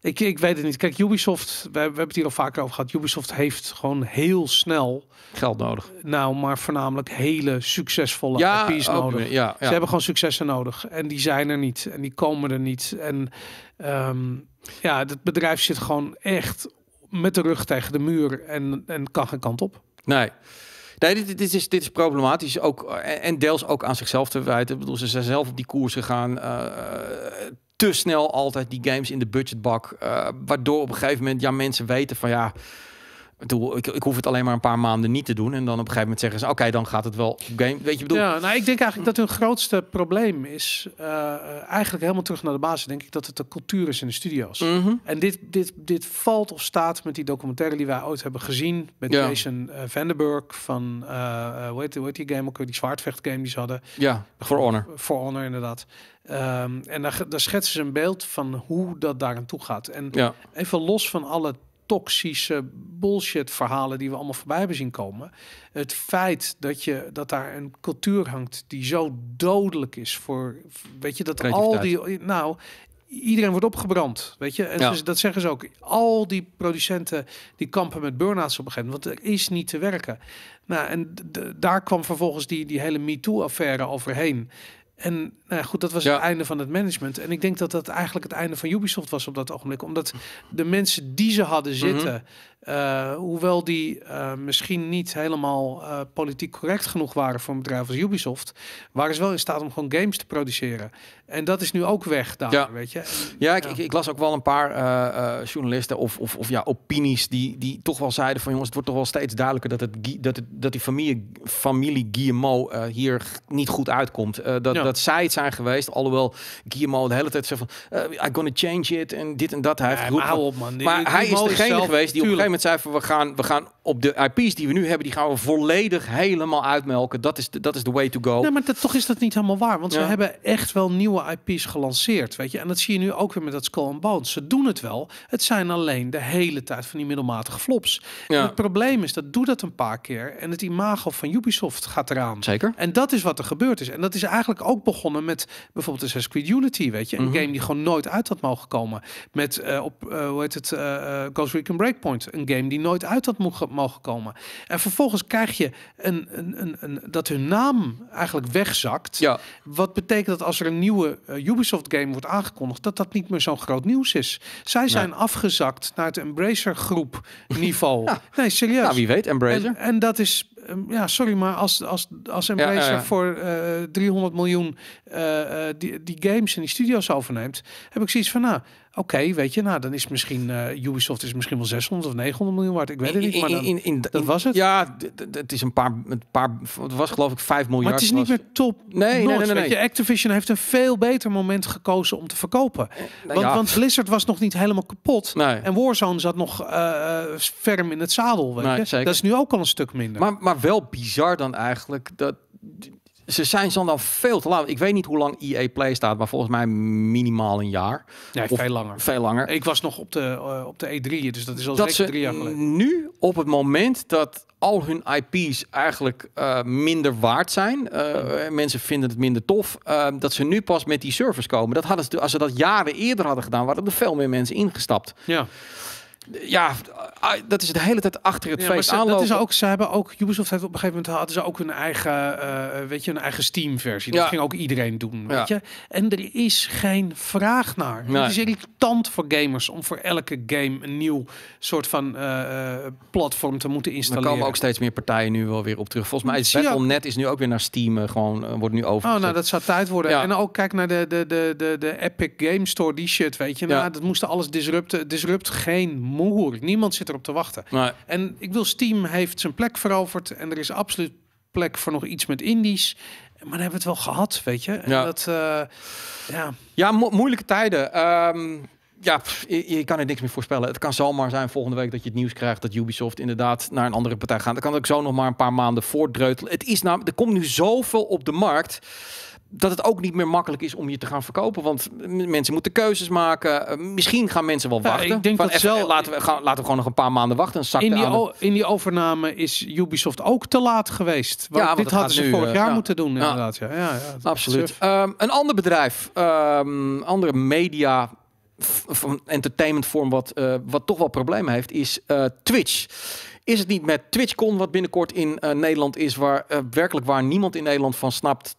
ik, ik weet het niet. Kijk, Ubisoft, we, we hebben het hier al vaker over gehad. Ubisoft heeft gewoon heel snel, Geld nodig. nou, maar voornamelijk hele succesvolle Ja, IP's nodig. ja, ja. Ze hebben gewoon successen nodig. En die zijn er niet. En die komen er niet. En ehm, ja, het bedrijf zit gewoon echt met de rug tegen de muur en, en kan geen kant op. Nee. Nee, dit, dit, is, dit is problematisch. Ook, en en deels ook aan zichzelf te wijten. Ik bedoel, ze zijn zelf op die koers gegaan. eh, te snel altijd die games in de budgetbak. eh, waardoor op een gegeven moment ja, mensen weten van ja. Ik, ik, ik hoef het alleen maar een paar maanden niet te doen. En dan op een gegeven moment zeggen ze: Oké, dan gaat het wel game. Weet je, ik bedoel, Ja, nou, ik denk eigenlijk dat hun grootste probleem is, eh, eigenlijk helemaal terug naar de basis, denk ik dat het de cultuur is in de studio's. Mhm. En dit, dit, dit valt of staat met die documentaire die wij ooit hebben gezien met Ja. Jason uh, Vandenberg van, eh hoe, heet, hoe heet die game ook die zwaardvecht game die ze hadden. Ja, For Honor. For Honor, inderdaad. Ehm, en daar, daar schetsen ze een beeld van hoe dat daar aan toe gaat. En Ja, even los van alle toxische bullshit verhalen die we allemaal voorbij hebben zien komen. Het feit dat je dat daar een cultuur hangt die zo dodelijk is voor weet je dat al die nou iedereen wordt opgebrand, weet je? En Ja. dus dat zeggen ze ook. Al die producenten die kampen met burn-outs op een gegeven moment, want er is niet te werken. Nou, en daar kwam vervolgens die, die hele MeToo-affaire overheen. En nou ja, goed, dat was Ja. het einde van het management. En ik denk dat dat eigenlijk het einde van Ubisoft was op dat ogenblik. Omdat de mensen die ze hadden Mhm. zitten, eh, hoewel die eh, misschien niet helemaal eh, politiek correct genoeg waren voor een bedrijf als Ubisoft, waren ze wel in staat om gewoon games te produceren. En dat is nu ook weg daar, Ja. weet je. En, Ja, ik, Ja. Ik, ik las ook wel een paar journalisten of, of, of ja, opinies die, die toch wel zeiden van jongens, het wordt toch wel steeds duidelijker dat, het, dat, het, dat die familie, familie Guillemot hier niet goed uitkomt. Dat, Ja. dat zij het zijn geweest, alhoewel Guillemot de hele tijd zegt van I'm gonna change it en dit en dat. Hij heeft op, man. Die- maar die hij is degene zelf- geweest die op een tuurlijk. gegeven moment zei van we gaan, we gaan op de IP's die we nu hebben, die gaan we volledig helemaal uitmelken. Dat is de, dat is de way to go. Nee, maar dat, toch is dat niet helemaal waar. Want Ja. ze hebben echt wel nieuwe IP's gelanceerd, weet je. En dat zie je nu ook weer met dat Skull and Bones. Ze doen het wel. Het zijn alleen de hele tijd van die middelmatige flops. En Ja. het probleem is, dat doe dat een paar keer. En het imago van Ubisoft gaat eraan. Zeker. En dat is wat er gebeurd is. En dat is eigenlijk ook begonnen met bijvoorbeeld Assassin's Creed Unity, weet je. Een Mhm. game die gewoon nooit uit had mogen komen. Met, eh, op, eh, hoe heet het, eh, Ghost Recon Breakpoint. Een game die nooit uit had mogen, mogen komen. En vervolgens krijg je een, een, een, een, dat hun naam eigenlijk wegzakt. Ja, Wat betekent dat als er een nieuwe eh, Ubisoft game wordt aangekondigd, dat dat niet meer zo'n groot nieuws is. Zij zijn afgezakt naar het Embracer groep *laughs* niveau. Ja. Nee, serieus. nou, wie weet, Embracer. En, en dat is, ehm, ja, sorry, maar als, als, als Embracer Ja, ja, ja. voor eh 300 miljoen eh, die, die games en die studio's overneemt, heb ik zoiets van, nou, oké, weet je, nou, dan is misschien eh, Ubisoft is misschien wel 600 of 900 miljoen waard. Ik weet het niet, maar, dan, in, in, dat was het. Ja, het is een paar, een paar. Het was geloof ik 5 miljard. maar het is niet was- meer top. Nee, nee, notch, nee, nee, weet je. Activision heeft een veel beter moment gekozen om te verkopen. Nou Want, ja, want Blizzard was nog niet helemaal kapot. nee. En Warzone zat nog eh, eh, ferm in het zadel. Weet Nee, je? zeker. Dat is nu ook al een stuk minder. Maar, maar wel bizar dan eigenlijk dat ze zijn dan veel te laat. Ik weet niet hoe lang EA Play staat, maar volgens mij minimaal een jaar, nee, of- veel langer. veel langer. Ik was nog op de, eh, op de E3, dus dat is al dat ze drie jaar geleden. nu op het moment dat al hun IP's eigenlijk eh, minder waard zijn, eh, mensen vinden het minder tof, dat ze nu pas met die servers komen. Dat hadden ze, als ze dat jaren eerder hadden gedaan, waren er veel meer mensen ingestapt. Ja. Ja, ah, dat is de hele tijd achter het Ja, maar feest ze, dat is ook, ze hebben ook, Ubisoft heeft op een gegeven moment hadden ze ook een eigen, eh, weet je, een eigen Steam versie. Dat Ja. ging ook iedereen doen, Ja. weet je. En er is geen vraag naar. Nee. Het is irritant voor gamers om voor elke game een nieuw soort van eh, eh, platform te moeten Er installeren. komen ook steeds meer partijen nu wel weer op terug. Volgens mij is Battle.net is nu ook weer naar Steam gewoon wordt nu over. Oh, nou, dat zou tijd worden. Ja. En ook kijk naar de, de, de, de, de Epic Game Store, die shit, weet je. Ja. Nou, dat moesten alles disrupten. Disrupt geen moer. Niemand zit erop te wachten. Nee. En ik wil, Steam heeft zijn plek veroverd. En er is absoluut plek voor nog iets met indies. Maar dan hebben we het wel gehad, weet je. En Ja. dat, eh, ja. Ja, mo- moeilijke tijden. Ehm, ja, pff, je, je kan er niks meer voorspellen. Het kan zomaar zijn volgende week dat je het nieuws krijgt dat Ubisoft inderdaad naar een andere partij gaat. Dan kan ook zo nog maar een paar maanden voortdreutelen. Het is namelijk, er komt nu zoveel op de markt dat het ook niet meer makkelijk is om je te gaan verkopen. Want mensen moeten keuzes maken. Uh, misschien gaan mensen wel Ja, wachten. ik denk Van dat even, wel- laten, we, gaan, laten we gewoon nog een paar maanden wachten. Zak In, die de- in die overname is Ubisoft ook te laat geweest. Want Ja, want dit hadden ze nu, vorig eh, jaar ja. moeten doen, inderdaad. Ja, ja, Absoluut. Ehm, een ander bedrijf, ehm, andere media van entertainment vorm wat, eh, wat toch wel problemen heeft, is eh, Twitch. Is het niet met TwitchCon wat binnenkort in eh, Nederland is, waar eh, werkelijk waar niemand in Nederland van snapt,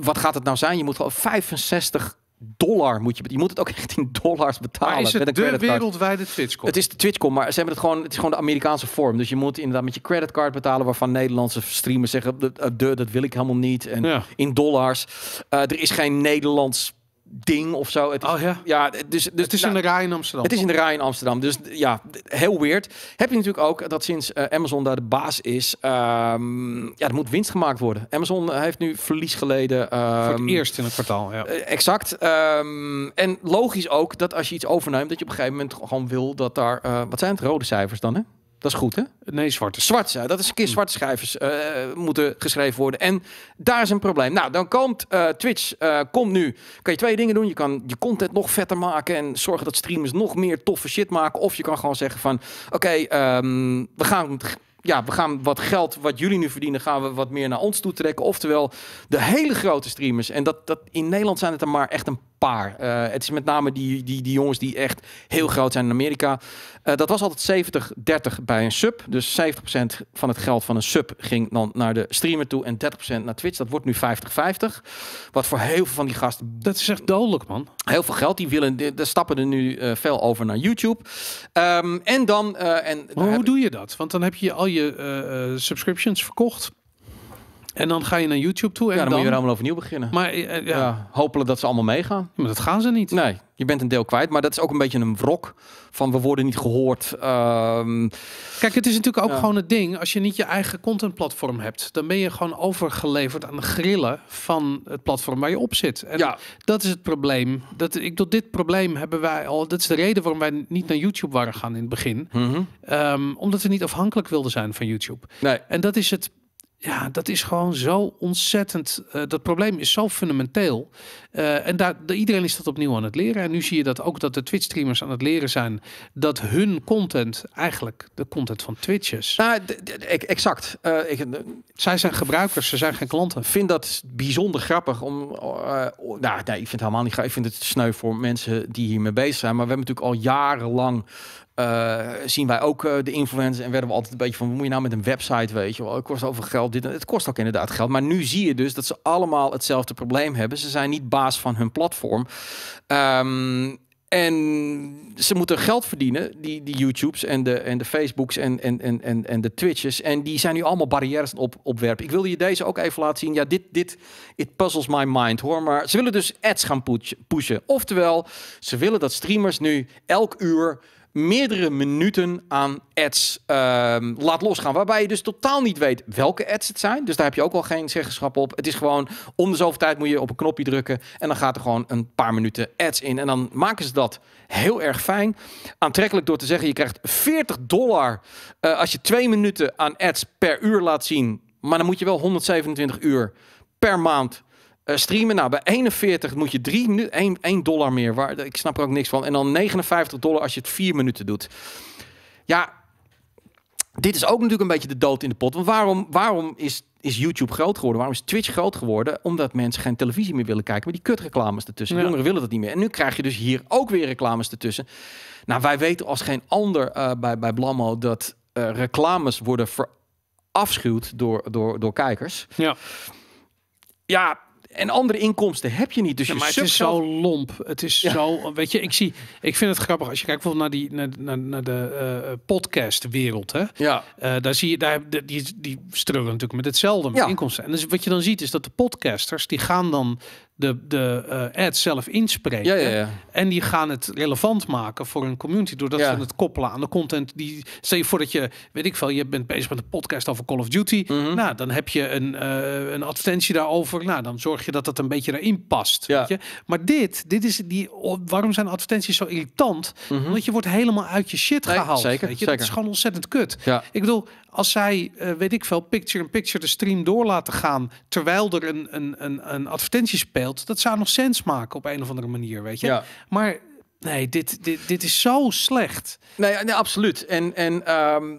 wat gaat het nou zijn? Je moet gewoon 65 dollar moet je, je moet het ook *laughs* echt in dollars betalen. Maar is met het een de wereldwijde twitch Het is de TwitchCon, maar ze hebben het gewoon, het is gewoon de Amerikaanse vorm. Dus je moet inderdaad met je creditcard betalen, waarvan Nederlandse streamers zeggen, de, eh, de, dat wil ik helemaal niet. En Ja. in dollars. Eh, er is geen Nederlands ding of zo. Het is, Oh ja. ja, dus, dus Het is nou, in de rij in Amsterdam. het is in de rij in Amsterdam. Dus ja, heel weird. Heb je natuurlijk ook dat sinds eh, Amazon daar de baas is, ehm, ja, er moet winst gemaakt worden. Amazon eh, heeft nu verlies geleden. voor ehm, het eerst in het kwartaal. Ja. eh, exact. Ehm, en logisch ook dat als je iets overneemt, dat je op een gegeven moment gewoon wil dat daar, wat zijn het, rode cijfers dan hè? Dat is goed hè? Nee, zwarte. Zwart, zijn. dat is een keer zwarte schrijvers eh, moeten geschreven worden. En daar is een probleem. Nou, dan komt eh, Twitch, eh, komt nu. Kan je twee dingen doen. Je kan je content nog vetter maken en zorgen dat streamers nog meer toffe shit maken. Of je kan gewoon zeggen van, oké, ehm, we gaan... Ja, we gaan wat geld wat jullie nu verdienen, gaan we wat meer naar ons toe trekken. Oftewel, de hele grote streamers. En dat, dat in Nederland zijn het er maar echt een paar. Eh, het is met name die, die, die jongens die echt heel groot zijn in Amerika. Eh, dat was altijd 70-30 bij een sub. Dus 70% van het geld van een sub ging dan naar de streamer toe en 30% naar Twitch. Dat wordt nu 50-50. Wat voor heel veel van die gasten Dat is echt dodelijk, man. heel veel geld. Die willen, de, stappen er nu eh, veel over naar YouTube. Ehm, en dan, en Maar hoe doe je dat? Want dan heb je al je subscriptions verkocht. En dan ga je naar YouTube toe. En ja, dan, moet je weer allemaal overnieuw beginnen. maar eh, eh, ja. ja. hopelijk dat ze allemaal meegaan. maar dat gaan ze niet. Nee, je bent een deel kwijt. Maar dat is ook een beetje een wrok van we worden niet gehoord. Ehm, Kijk, het is natuurlijk ook Ja. gewoon het ding. Als je niet je eigen contentplatform hebt, dan ben je gewoon overgeleverd aan de grillen van het platform waar je op zit. En ja, dat is het probleem. Dat, ik, tot dit probleem hebben wij al. Dat is de reden waarom wij niet naar YouTube waren gaan in het begin. Mhm. Ehm, omdat we niet afhankelijk wilden zijn van YouTube. nee. En dat is het. Ja, dat is gewoon zo ontzettend. eh, dat probleem is zo fundamenteel. Eh, en daar, de- iedereen is dat opnieuw aan het leren. En nu zie je dat ook dat de Twitch-streamers aan het leren zijn dat hun content eigenlijk de content van Twitch is. Nou, e- exact. Eh, ik Zij zijn gebruikers, ze zijn geen klanten. vind dat bijzonder grappig. Om, nou, nee, ik vind het helemaal niet grappig. Ik vind het sneu voor mensen die hiermee bezig zijn. Maar we hebben natuurlijk al jarenlang eh, zien wij ook eh, de influencers en werden we altijd een beetje van, wat moet je nou met een website, weet je wel, het kost over geld, dit het kost ook inderdaad geld. Maar nu zie je dus dat ze allemaal hetzelfde probleem hebben. Ze zijn niet baas van hun platform. Ehm, en ze moeten geld verdienen, die, die YouTubes en de, en de Facebooks en, en, en, en, en de Twitches. En die zijn nu allemaal barrières op, opwerpen. Ik wilde je deze ook even laten zien. Ja, dit, dit, it puzzles my mind hoor. Maar ze willen dus ads gaan push- pushen. Oftewel, ze willen dat streamers nu elk uur meerdere minuten aan ads ehm, laat losgaan. Waarbij je dus totaal niet weet welke ads het zijn. Dus daar heb je ook al geen zeggenschap op. Het is gewoon om de zoveel tijd moet je op een knopje drukken. En dan gaat er gewoon een paar minuten ads in. En dan maken ze dat heel erg fijn. Aantrekkelijk door te zeggen, je krijgt 40 dollar eh, als je twee minuten aan ads per uur laat zien. Maar dan moet je wel 127 uur per maand eh, streamen. Nou, bij 41 moet je 3 minuten, 1, 1 dollar meer. Waar, ik snap er ook niks van. En dan 59 dollar als je het 4 minuten doet. Ja, dit is ook natuurlijk een beetje de dood in de pot. Want waarom, waarom is, is YouTube groot geworden? Waarom is Twitch groot geworden? Omdat mensen geen televisie meer willen kijken. Maar die kutreclames ertussen. Ja. Jongeren willen dat niet meer. En nu krijg je dus hier ook weer reclames ertussen. Nou, wij weten als geen ander eh, bij, bij Blammo dat eh, reclames worden verafschuwd door, door, door kijkers. Ja. Ja, en andere inkomsten heb je niet. Dus Ja, je maar het is zo lomp. Het is Ja. zo, weet je, ik zie, ik vind het grappig als je kijkt bijvoorbeeld naar die, naar, naar, naar de eh podcastwereld, hè. Ja, Eh, daar zie je, daar, die, die struggelen natuurlijk met hetzelfde, met Ja. inkomsten. En dus wat je dan ziet is dat de podcasters, die gaan dan de, de eh, ads zelf inspreken. ja, ja. ja. En die gaan het relevant maken voor een community. Doordat ze het koppelen aan de content. Die, stel je voor dat je, weet ik veel, je bent bezig met een podcast over Call of Duty. Mhm. Nou, dan heb je een, eh, een advertentie daarover. Nou, dan zorg je dat dat een beetje erin past. Ja. Weet je? Maar dit, dit is die, oh, waarom zijn advertenties zo irritant? Mhm. Omdat je wordt helemaal uit je shit Nee, gehaald. zeker, weet je? Dat is gewoon ontzettend kut. Ja. Ik bedoel, als zij, eh, weet ik veel, picture-in-picture de stream door laten gaan... terwijl er een, een, een, een advertentie speelt... dat zou nog sens maken op een of andere manier, weet je? ja. Maar nee, dit, dit, dit is zo slecht. Nee, nee absoluut. En, en ehm,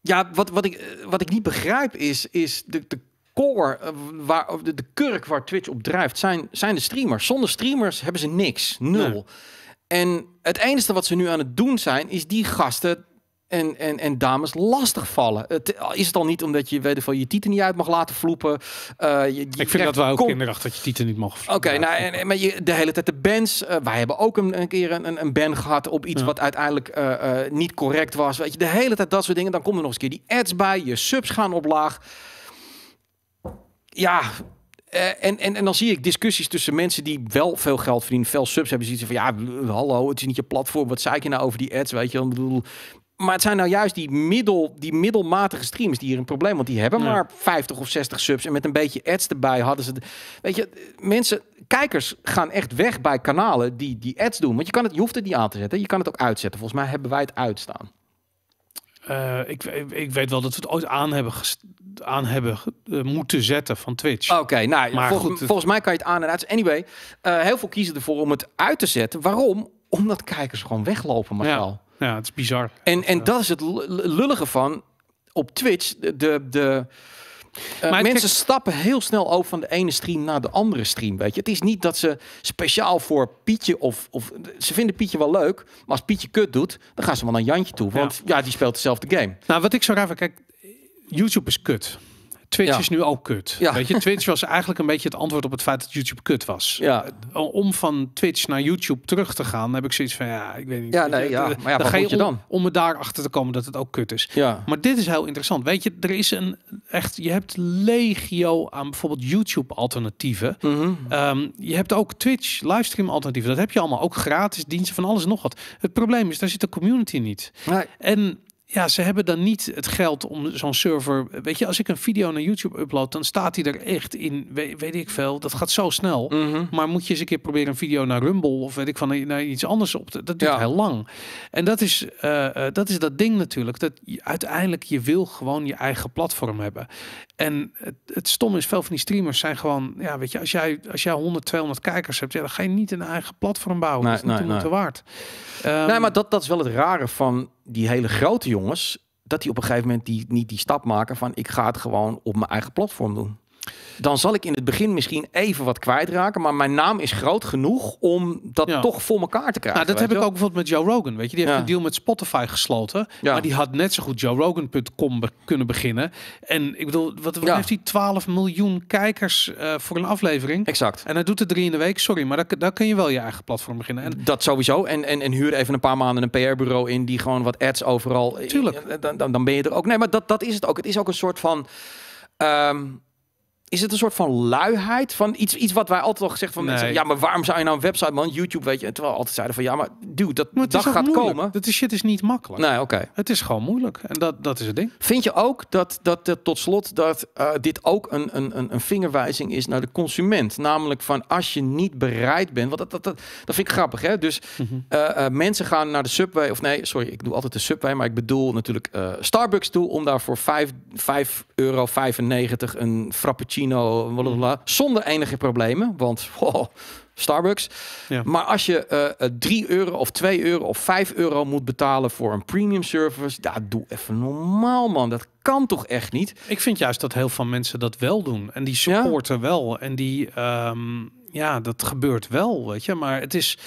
ja, wat, wat, ik, wat ik niet begrijp is, is de, de core, eh, waar, de, de kurk waar Twitch op drijft, zijn, zijn de streamers. Zonder streamers hebben ze niks. Nul. Nee. En het enige wat ze nu aan het doen zijn, is die gasten en, en, en dames lastig vallen. Het, is het al niet omdat je weet van je titel niet uit mag laten vloepen. Eh, je, je Ik vind dat wij ook kinderachtig dat je titel niet mag. Oké, nou, en, en- maar je, de hele tijd de bands. eh, wij hebben ook een, een keer een, een ban gehad op iets Ja. wat uiteindelijk eh, niet correct was. Weet je, de hele tijd dat soort dingen. Dan komen er nog eens een keer die ads bij. Je subs gaan omlaag. Ja, eh, en, en, en dan zie ik discussies tussen mensen die wel veel geld verdienen, veel subs hebben. Zoiets van, ja, hallo, het is niet je platform. Wat zei je nou over die ads, weet je wel? Ik bedoel... Maar het zijn nou juist die, middel, die middelmatige streamers die hier een probleem. Want die hebben Ja. maar 50 of 60 subs. En met een beetje ads erbij hadden ze... de- Weet je, mensen, kijkers gaan echt weg bij kanalen die die ads doen. Want je, kan het, je hoeft het niet aan te zetten. Je kan het ook uitzetten. Volgens mij hebben wij het uitstaan. Eh, ik, ik, weet wel dat we het ooit aan hebben, aan hebben eh, moeten zetten van Twitch. Oké, nou, Maar volgens, goed, volgens mij kan je het aan en uit. Anyway, eh, heel veel kiezen ervoor om het uit te zetten. Waarom? Omdat kijkers gewoon weglopen massaal. Ja, het is bizar. En, en dat is het lullige van op Twitch. De, de, eh, Maar mensen kijk- stappen heel snel over van de ene stream naar de andere stream. Weet je, het is niet dat ze speciaal voor Pietje of, of ze vinden Pietje wel leuk, maar als Pietje kut doet, dan gaan ze wel naar Jantje toe, want ja, die speelt dezelfde game. Nou, wat ik zo raar vind, kijk, YouTube is kut. Twitch Ja. is nu ook kut. Ja. Weet je, Twitch was eigenlijk een beetje het antwoord op het feit dat YouTube kut was. Ja. Om van Twitch naar YouTube terug te gaan, heb ik zoiets van, ja, ik weet niet. Ja, nee, ja. de- Maar ja, wat ga je om, dan? Om er daarachter te komen dat het ook kut is. Ja, Maar dit is heel interessant. Weet je, er is een echt, je hebt legio aan bijvoorbeeld YouTube alternatieven. Mhm. Ehm, je hebt ook Twitch livestream alternatieven. Dat heb je allemaal. Ook gratis diensten van alles en nog wat. Het probleem is, daar zit de community niet. Nee. En ja, ze hebben dan niet het geld om zo'n server. Weet je, als ik een video naar YouTube upload, dan staat hij er echt in. Weet, weet ik veel. Dat gaat zo snel. Mhm. Maar moet je eens een keer proberen een video naar Rumble of weet ik van naar iets anders op te. Dat duurt Ja. heel lang. En dat is, eh, eh, dat is dat ding natuurlijk. Dat je, uiteindelijk je wil gewoon je eigen platform hebben. En het, het stom is, veel van die streamers zijn gewoon, ja, weet je, als jij, als jij 100, 200 kijkers hebt, ja, dan ga je niet een eigen platform bouwen. Nee, dat is niet nee, nee. waard. Ehm, nee, maar dat, dat is wel het rare van die hele grote jongens. Dat die op een gegeven moment die, niet die stap maken van ik ga het gewoon op mijn eigen platform doen. Dan zal ik in het begin misschien even wat kwijtraken. Maar mijn naam is groot genoeg om dat Ja. toch voor elkaar te krijgen. Nou, dat heb ik ook bijvoorbeeld met Joe Rogan. Weet je, die heeft Ja. een deal met Spotify gesloten. Ja. Maar die had net zo goed joerogan.com be- kunnen beginnen. En ik bedoel, wat, heeft hij? 12 miljoen kijkers eh, voor een aflevering. Exact. En hij doet er drie in de week. Sorry, maar daar, daar kun je wel je eigen platform beginnen. En Dat sowieso. En, en, en huur even een paar maanden een PR-bureau in die gewoon wat ads overal. Tuurlijk. Dan, dan, dan ben je er ook. Nee, maar dat, dat is het ook. Het is ook een soort van. ehm, is het een soort van luiheid van iets, iets wat wij altijd al gezegd van Nee. mensen. Ja, maar waarom zou je nou een website man, YouTube, weet je? En terwijl we altijd zeiden van ja, maar dude, dat maar dag gaat moeilijk. komen. Dat is shit is niet makkelijk. Nee, oké. Het is gewoon moeilijk. En dat, dat is het ding. Vind je ook dat, dat, dat tot slot dat eh, dit ook een, een, een, een vingerwijzing is naar de consument? Namelijk van als je niet bereid bent, want dat, dat, dat, dat vind ik grappig, hè? Dus eh, eh, mensen gaan naar de Subway, of nee, sorry, ik doe altijd de Subway, maar ik bedoel natuurlijk Starbucks toe om daar voor 5 5,95 euro een frappuccino cappuccino, blablabla, zonder enige problemen. Want oh, Starbucks. Ja. Maar als je eh 3 euro of 2 euro of 5 euro moet betalen voor een premium service, ja, doe even normaal, man. Dat kan toch echt niet? Ik vind juist dat heel veel mensen dat wel doen. En die Ja? supporten wel. En die, ehm, ja, dat gebeurt wel, weet je. Maar het is,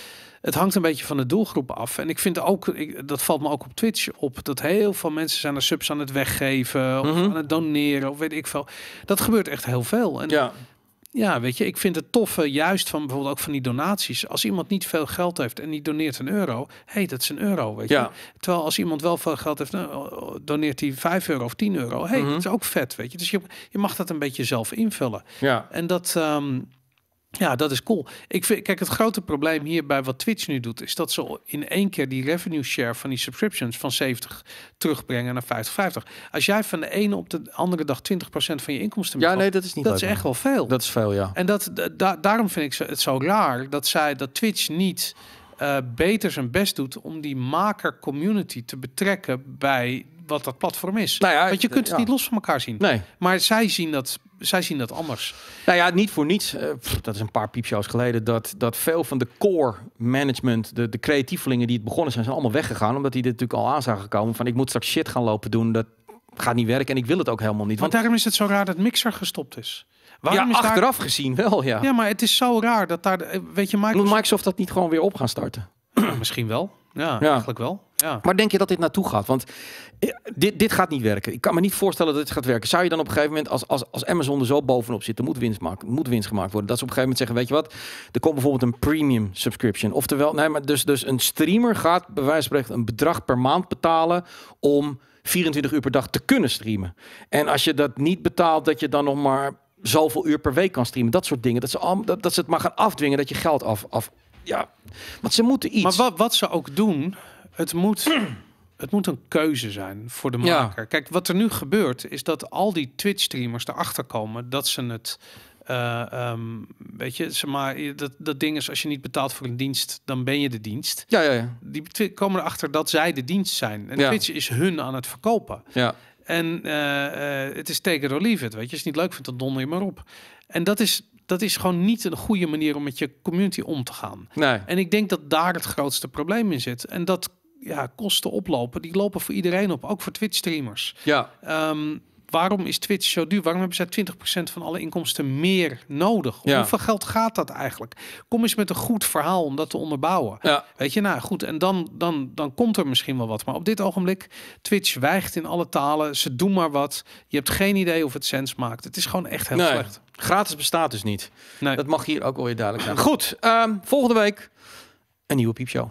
het hangt een beetje van de doelgroep af. En ik vind ook, ik, dat valt me ook op Twitch op, dat heel veel mensen zijn er subs aan het weggeven of Mhm. aan het doneren of weet ik veel. Dat gebeurt echt heel veel. En Ja. ja, weet je, ik vind het toffe juist van bijvoorbeeld ook van die donaties. Als iemand niet veel geld heeft en die doneert een euro, hey, dat is een euro, weet je. Ja. Terwijl als iemand wel veel geld heeft, nou, doneert hij 5 euro of 10 euro. hey, Mhm. dat is ook vet, weet je. Dus je, je mag dat een beetje zelf invullen. Ja. En dat, ehm, ja, dat is cool. Ik vind, kijk, het grote probleem hier bij wat Twitch nu doet, is dat ze in één keer die revenue share van die subscriptions van 70 terugbrengen naar 50, 50. Als jij van de ene op de andere dag 20% van je inkomsten Ja, nee, dat is niet dat leuk, is echt wel veel. Dat is veel, ja. En dat, da- daarom vind ik het zo raar dat zij dat Twitch niet eh, beter zijn best doet om die maker community te betrekken bij wat dat platform is. Nou ja, Want je kunt het ja. niet los van elkaar zien. Nee. Maar zij zien dat, zij zien dat anders. Nou ja, niet voor niets. eh, pff, dat is een paar piepshows geleden. Dat, dat veel van de core management, de, de creatievelingen die het begonnen zijn, zijn allemaal weggegaan. Omdat die dit natuurlijk al aan zagen komen. Van ik moet straks shit gaan lopen doen. Dat gaat niet werken. En ik wil het ook helemaal niet. Want Want, daarom is het zo raar dat Mixer gestopt is. ja, Waarom is daar... achteraf gezien wel, ja. Ja, maar het is zo raar dat daar... de- Weet je, Moet Microsoft... Microsoft dat niet gewoon weer op gaan starten? Ja, *clears throat* misschien wel. Ja, Ja. eigenlijk wel. Ja. Maar denk je dat dit naartoe gaat? Want eh, dit, dit gaat niet werken. Ik kan me niet voorstellen dat dit gaat werken. Zou je dan op een gegeven moment, als, als, als Amazon er zo bovenop zit, er moet winst, maken, moet winst gemaakt worden. Dat ze op een gegeven moment zeggen, weet je wat, er komt bijvoorbeeld een premium subscription. Oftewel, nee, maar dus, dus een streamer gaat bij wijze van spreken een bedrag per maand betalen om 24 uur per dag te kunnen streamen. En als je dat niet betaalt, dat je dan nog maar zoveel uur per week kan streamen. Dat soort dingen. Dat ze, al, dat, dat ze het maar gaan afdwingen, dat je geld af... af ja, want ze moeten iets. Maar wat, wat ze ook doen, het moet, *clears throat* het moet een keuze zijn voor de Ja. maker. Kijk, wat er nu gebeurt, is dat al die Twitch-streamers erachter komen dat ze het. eh, ehm, weet je, zeg maar, dat, dat ding is, als je niet betaalt voor een dienst, dan ben je de dienst. Ja, ja, ja. Die komen erachter dat zij de dienst zijn. En Ja. Twitch is hun aan het verkopen. ja. En eh, eh, het is take it or leave it, weet je. Als je het niet leuk vindt, dan donder je maar op. En dat is, dat is gewoon niet een goede manier om met je community om te gaan. Nee. En ik denk dat daar het grootste probleem in zit. En dat ja, kosten oplopen, die lopen voor iedereen op, ook voor Twitch-streamers. Ja. Ehm, waarom is Twitch zo duur? Waarom hebben zij 20% van alle inkomsten meer nodig? Ja. Hoeveel geld gaat dat eigenlijk? Kom eens met een goed verhaal om dat te onderbouwen. Ja. Weet je, nou goed, en dan, dan, dan komt er misschien wel wat. Maar op dit ogenblik, Twitch wijgt in alle talen. Ze doen maar wat. Je hebt geen idee of het sens maakt. Het is gewoon echt heel Nee. slecht. Gratis bestaat dus niet. Nee. Dat mag hier ook wel weer duidelijk zijn. Goed, ehm, volgende week een nieuwe piepshow.